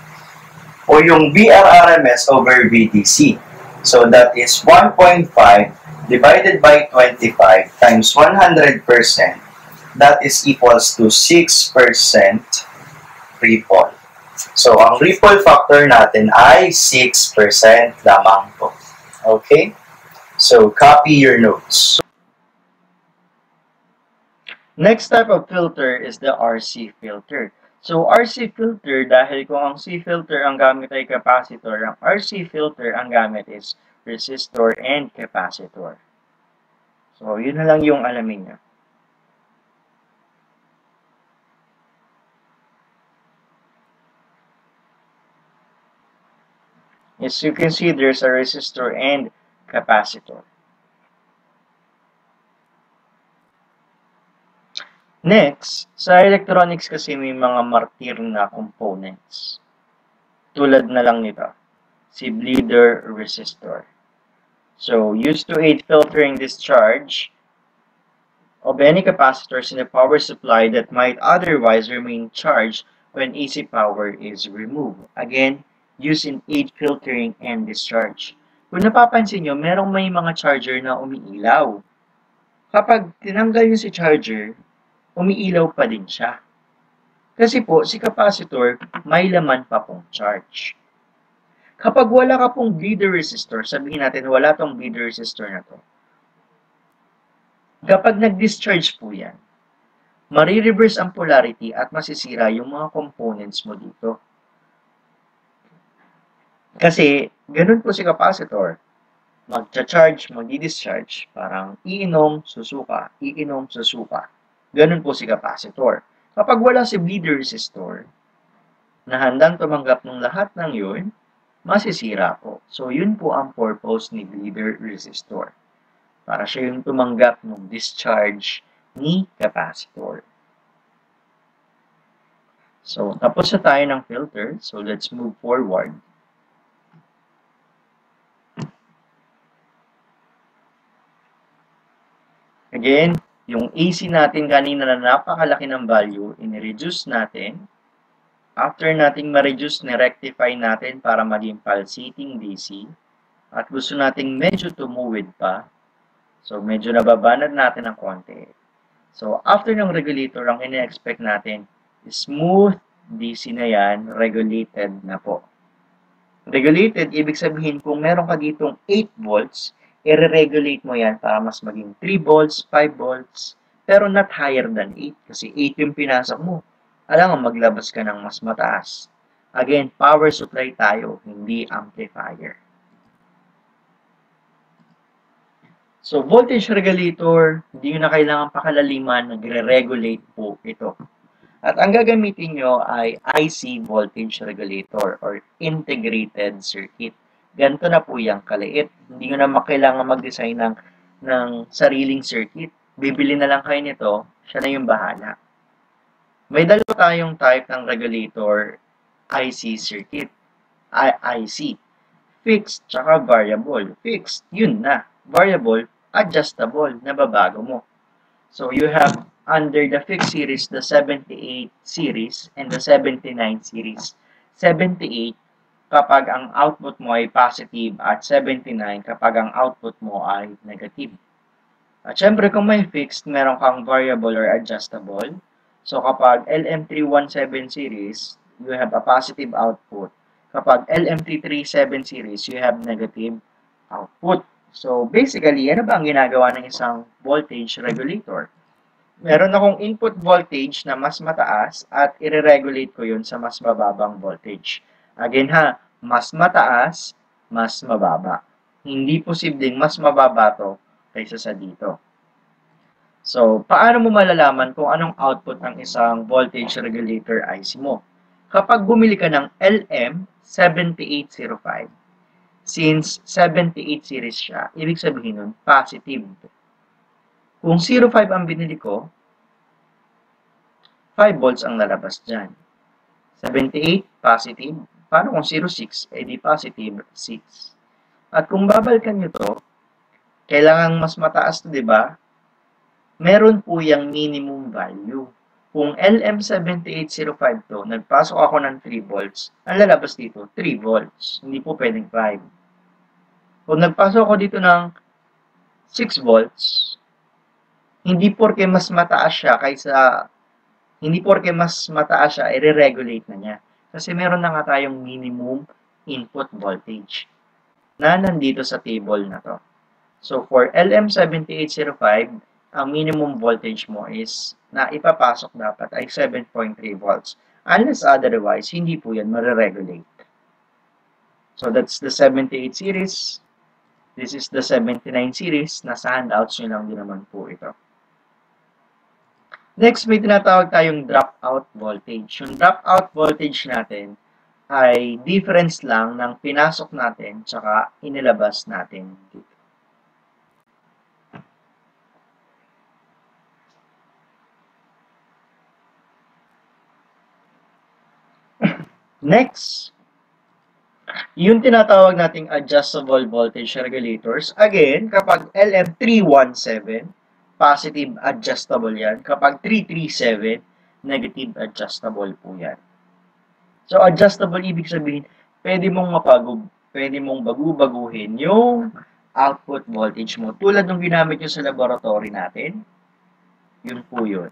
o yung VRRMS over VDC. So that is 1.5 divided by 25 times 100%, that is equals to 6% ripple. So, ang ripple factor natin ay 6% lamang po. Okay? So, copy your notes. Next type of filter is the RC filter. So, RC filter, dahil kung ang C filter ang gamit ay capacitor, ang RC filter ang gamit is resistor and capacitor. So, yun na lang yung alamin niya. As you can see, there's a resistor and capacitor. Next, sa electronics kasi may mga martir na components. Tulad na lang nito, si bleeder resistor. So, used to aid filtering discharge of any capacitors in a power supply that might otherwise remain charged when AC power is removed. Again, used in filtering and discharge. Kung napapansin nyo, merong may mga charger na umiilaw. Kapag tinanggal nyo si charger, umiilaw pa din siya. Kasi po, si capacitor, may laman pa pong charge. Kapag wala ka pong bleeder resistor, sabihin natin wala tong bleeder resistor na to. Kapag nag-discharge po yan, marireverse ang polarity at masisira yung mga components mo dito. Kasi, ganun po si capacitor. Magcha-charge, magdi-discharge, parang iinom, susuka, iinom, susuka. Ganun po si capacitor. Kapag wala si bleeder resistor, na handang tumanggap ng lahat ng yun, masisira po. So, yun po ang purpose ni bleeder resistor. Para siya yung tumanggap ng discharge ni capacitor. So, tapos na tayo ng filter. So, let's move forward. Again, yung AC natin kanina na napakalaki ng value, in-reduce natin. After nating ma-reduce, ni-rectify natin para maging pulsating DC. At gusto nating medyo tumuwid pa. So, medyo nababanad natin ng konti. So, after ng regulator, ang ine-expect natin, smooth DC na yan, regulated na po. Regulated, ibig sabihin kung meron ka ditong 8 volts, i-regulate mo yan para mas maging 3 volts, 5 volts, pero not higher than 8 kasi 8 yung pinasok mo. Alam mo, maglabas ka ng mas mataas. Again, power supply tayo, hindi amplifier. So, voltage regulator, hindi nyo na kailangan pakalaliman, nagre-regulate po ito. At ang gagamitin nyo ay IC voltage regulator or integrated circuit. Ganito na po yung kaliit. Hindi nyo na makailangan mag-design ng, ng sariling circuit. Bibili na lang kayo nito, siya na yung bahala. May dalawa tayong type ng regulator IC circuit. I IC. Fixed, tsaka variable. Fixed, yun na. Variable, adjustable, nababago mo. So, you have under the fixed series, the 78 series and the 79 series. 78 kapag ang output mo ay positive at 79 kapag ang output mo ay negative. At syempre kung may fixed, meron kang variable or adjustable. So kapag LM317 series, you have a positive output. Kapag LM337 series, you have negative output. So basically, ano ba ang ginagawa ng isang voltage regulator? Meron akong input voltage na mas mataas at i-regulate ko yun sa mas mababang voltage. Again ha, mas mataas, mas mababa. Hindi posibleng mas mababa to kaysa sa dito. So, paano mo malalaman kung anong output ng isang voltage regulator IC mo? Kapag bumili ka ng LM7805, since 78 series siya, ibig sabihin nun, positive. Kung 05 ang binili ko, 5 volts ang lalabas dyan. 78, positive. Paano kung 06, eh di positive 6. At kung babalikan nyo to, kailangan mas mataas to, di ba? Meron po yung minimum value. Kung LM7805 to, nagpasok ako ng 3 volts, ang lalabas dito, 3 volts. Hindi po pwedeng 5. Kung nagpasok ako dito ng 6 volts, hindi porke mas mataas siya kaysa hindi porke mas mataas siya, i-regulate na niya. Kasi meron na nga tayong minimum input voltage na nandito sa table na to. So, for LM7805, ang minimum voltage mo is na ipapasok dapat ay 7.3 volts. Unless otherwise, hindi po yan mariregulate. So, that's the 78 series. This is the 79 series. Nasa handouts nyo lang din naman po ito. Next, may tinatawag tayong dropout voltage. Yung dropout voltage natin ay difference lang ng pinasok natin tsaka inilabas natin dito. Next, yung tinatawag nating adjustable voltage regulators, again, kapag LM317, positive adjustable yan. Kapag 337, negative adjustable po yan. So, adjustable, ibig sabihin, pwede mong mapagub, pwede mong bagu-baguhin yung output voltage mo. Tulad ng ginamit nyo sa laboratory natin, yun po yun.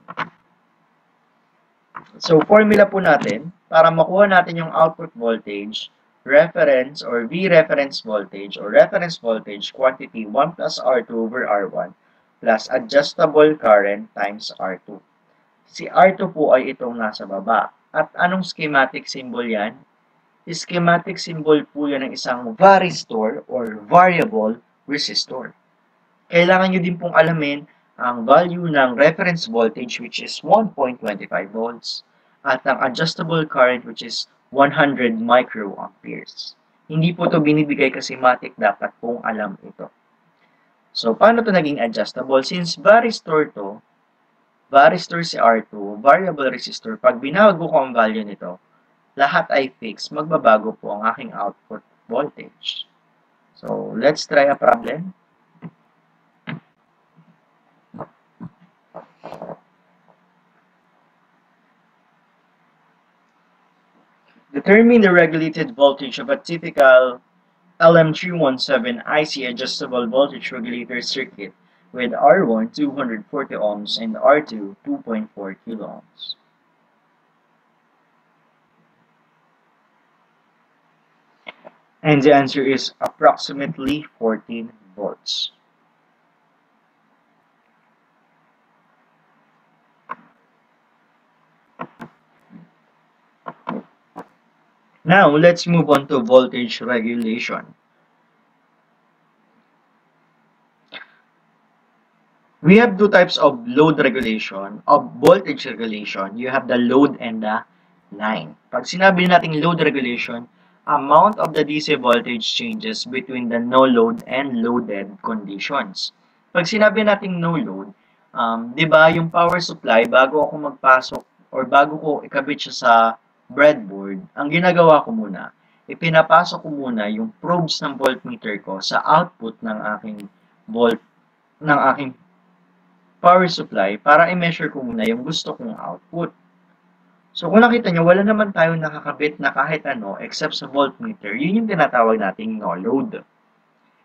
So, formula po natin, para makuha natin yung output voltage, reference or V reference voltage or reference voltage quantity 1 plus R2 over R1 plus adjustable current times R2. Si R2 po ay itong nasa baba. At anong schematic symbol yan? Schematic symbol po yan ng isang varistor or variable resistor. Kailangan nyo din pong alamin ang value ng reference voltage which is 1.25 volts at ang adjustable current which is 100 microamperes. Hindi po to binibigay kasi matik, dapat pong alam ito. So, paano to naging adjustable? Since varistor to, varistor si R2, variable resistor, pag binago ko ang value nito, lahat ay fixed, magbabago po ang aking output voltage. So, let's try a problem. Determine the regulated voltage of a typical LM317 IC adjustable voltage regulator circuit with R1 240 ohms and R2 2.4 kilo ohms. And the answer is approximately 14 volts. Now, let's move on to voltage regulation. We have two types of load regulation, of voltage regulation. You have the load and the line. Pag sinabi natin load regulation, amount of the DC voltage changes between the no load and loaded conditions. Pag sinabi natin no load, um, di ba yung power supply, bago ako magpasok or bago ko ikabit siya sa breadboard, ang ginagawa ko muna, ipinapasok ko muna yung probes ng voltmeter ko sa output ng aking volt ng aking power supply para i-measure ko muna yung gusto kong output. So, kung nakita nyo, wala naman tayong nakakabit na kahit ano except sa voltmeter. Yun yung tinatawag nating no load.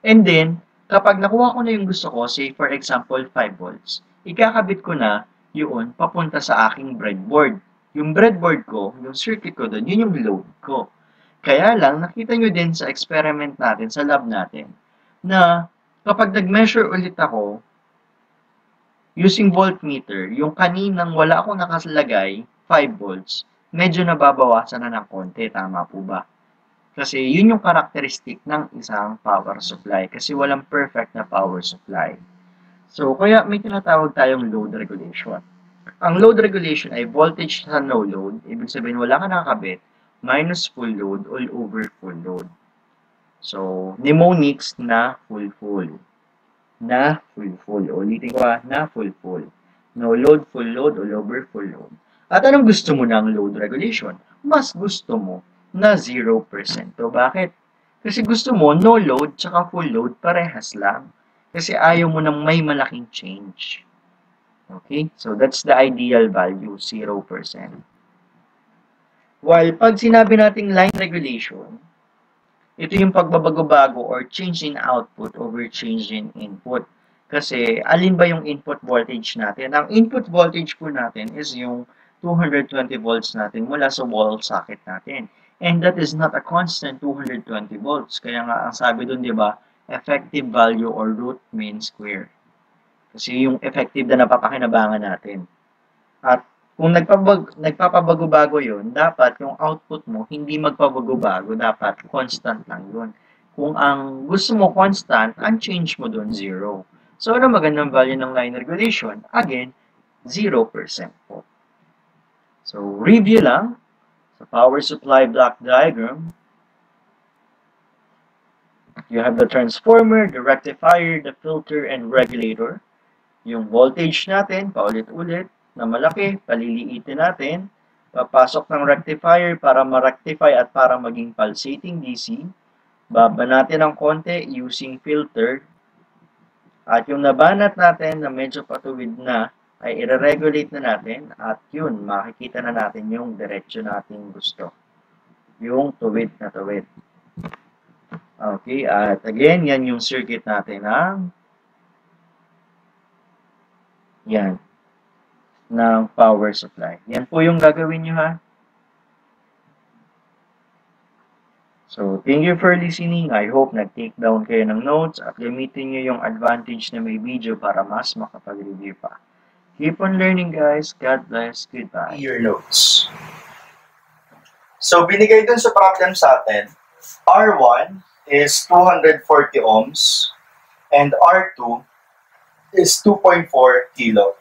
And then, kapag nakuha ko na yung gusto ko, say for example, 5 volts, ikakabit ko na yun papunta sa aking breadboard. Yung breadboard ko, yung circuit ko doon, yun yung load ko. Kaya lang, nakita nyo din sa experiment natin, sa lab natin, na kapag nag-measure ulit ako, using voltmeter, yung kaninang wala akong nakasalagay, 5 volts, medyo nababawasan na ng konti. Tama po ba? Kasi yun yung karakteristik ng isang power supply. Kasi walang perfect na power supply. So, kaya may tinatawag tayong load regulation. Ang load regulation ay voltage sa no load. Ibig sabihin, wala ka nakakabit, minus full load all over full load. So, mnemonics na full-full na full-full. Ulitin ko ha, na full-full. No load, full load, all over full load. At anong gusto mo ng load regulation? Mas gusto mo na 0%. O bakit? Kasi gusto mo no load tsaka full load parehas lang. Kasi ayaw mo ng may malaking change. Okay? So that's the ideal value, 0%. While pag sinabi nating line regulation, ito yung pagbabago-bago or change in output over change in input. Kasi, alin ba yung input voltage natin? Ang input voltage po natin is yung 220 volts natin mula sa wall socket natin. And that is not a constant 220 volts. Kaya nga, ang sabi dun, di ba, effective value or root mean square. Kasi yung effective na napapakinabangan natin. At kung nagpapag, nagpapabago-bago yun, dapat yung output mo hindi magpabago-bago, dapat constant lang yun. Kung ang gusto mo constant, ang change mo doon zero. So, ano magandang value ng line regulation? Again, 0% po. So, review lang. Sa power supply block diagram, you have the transformer, the rectifier, the filter, and regulator. Yung voltage natin, paulit-ulit, na malaki, paliliitin natin. Papasok ng rectifier para ma-rectify at para maging pulsating DC. Baba natin ng konti using filter. At yung nabanat natin na medyo patuwid na, ay i-regulate na natin at yun, makikita na natin yung diretsyo natin gusto. Yung tuwid na tuwid. Okay, at again, yan yung circuit natin ng yan ng power supply. Yan po yung gagawin nyo ha. So, thank you for listening. I hope nag-take down kayo ng notes at gamitin nyo yung advantage na may video para mas makapag-review pa. Keep on learning guys. God bless. Goodbye. Your notes. So, binigay dun sa problem sa atin, R1 is 240 ohms and R2 is 2.4 kilo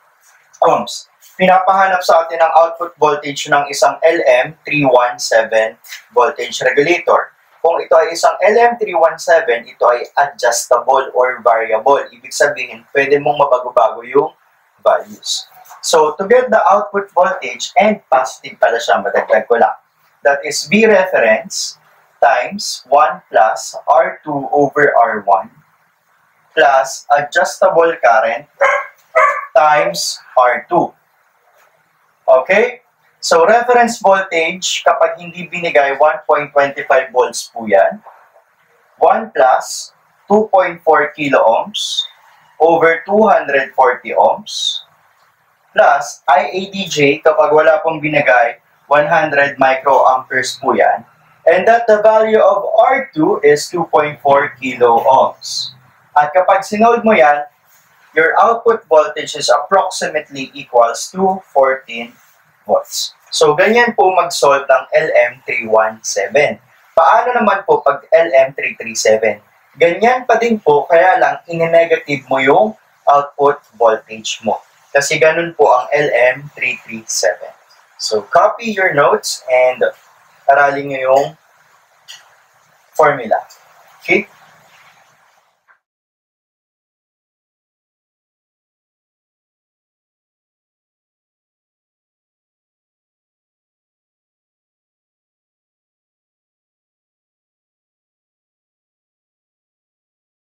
ohms. Pinapahanap sa atin ang output voltage ng isang LM317 voltage regulator. Kung ito ay isang LM317, ito ay adjustable or variable. Ibig sabihin, pwede mong mabago-bago yung values. So, to get the output voltage, and positive pala siya, madagdag ko lang. That is V reference times 1 plus R2 over R1 plus adjustable current times R2. Okay? So, reference voltage, kapag hindi binigay, 1.25 volts po yan. 1 plus 2.4 kilo ohms over 240 ohms plus IADJ, kapag wala pong binigay, 100 microamperes po yan. And that the value of R2 is 2.4 kilo ohms. At kapag sinold mo yan, your output voltage is approximately equals to 14 volts. So, ganyan po mag-solve ng LM317. Paano naman po pag LM337? Ganyan pa din po, kaya lang ine-negative mo yung output voltage mo. Kasi ganun po ang LM337. So, copy your notes and aralin nyo yung formula. Okay?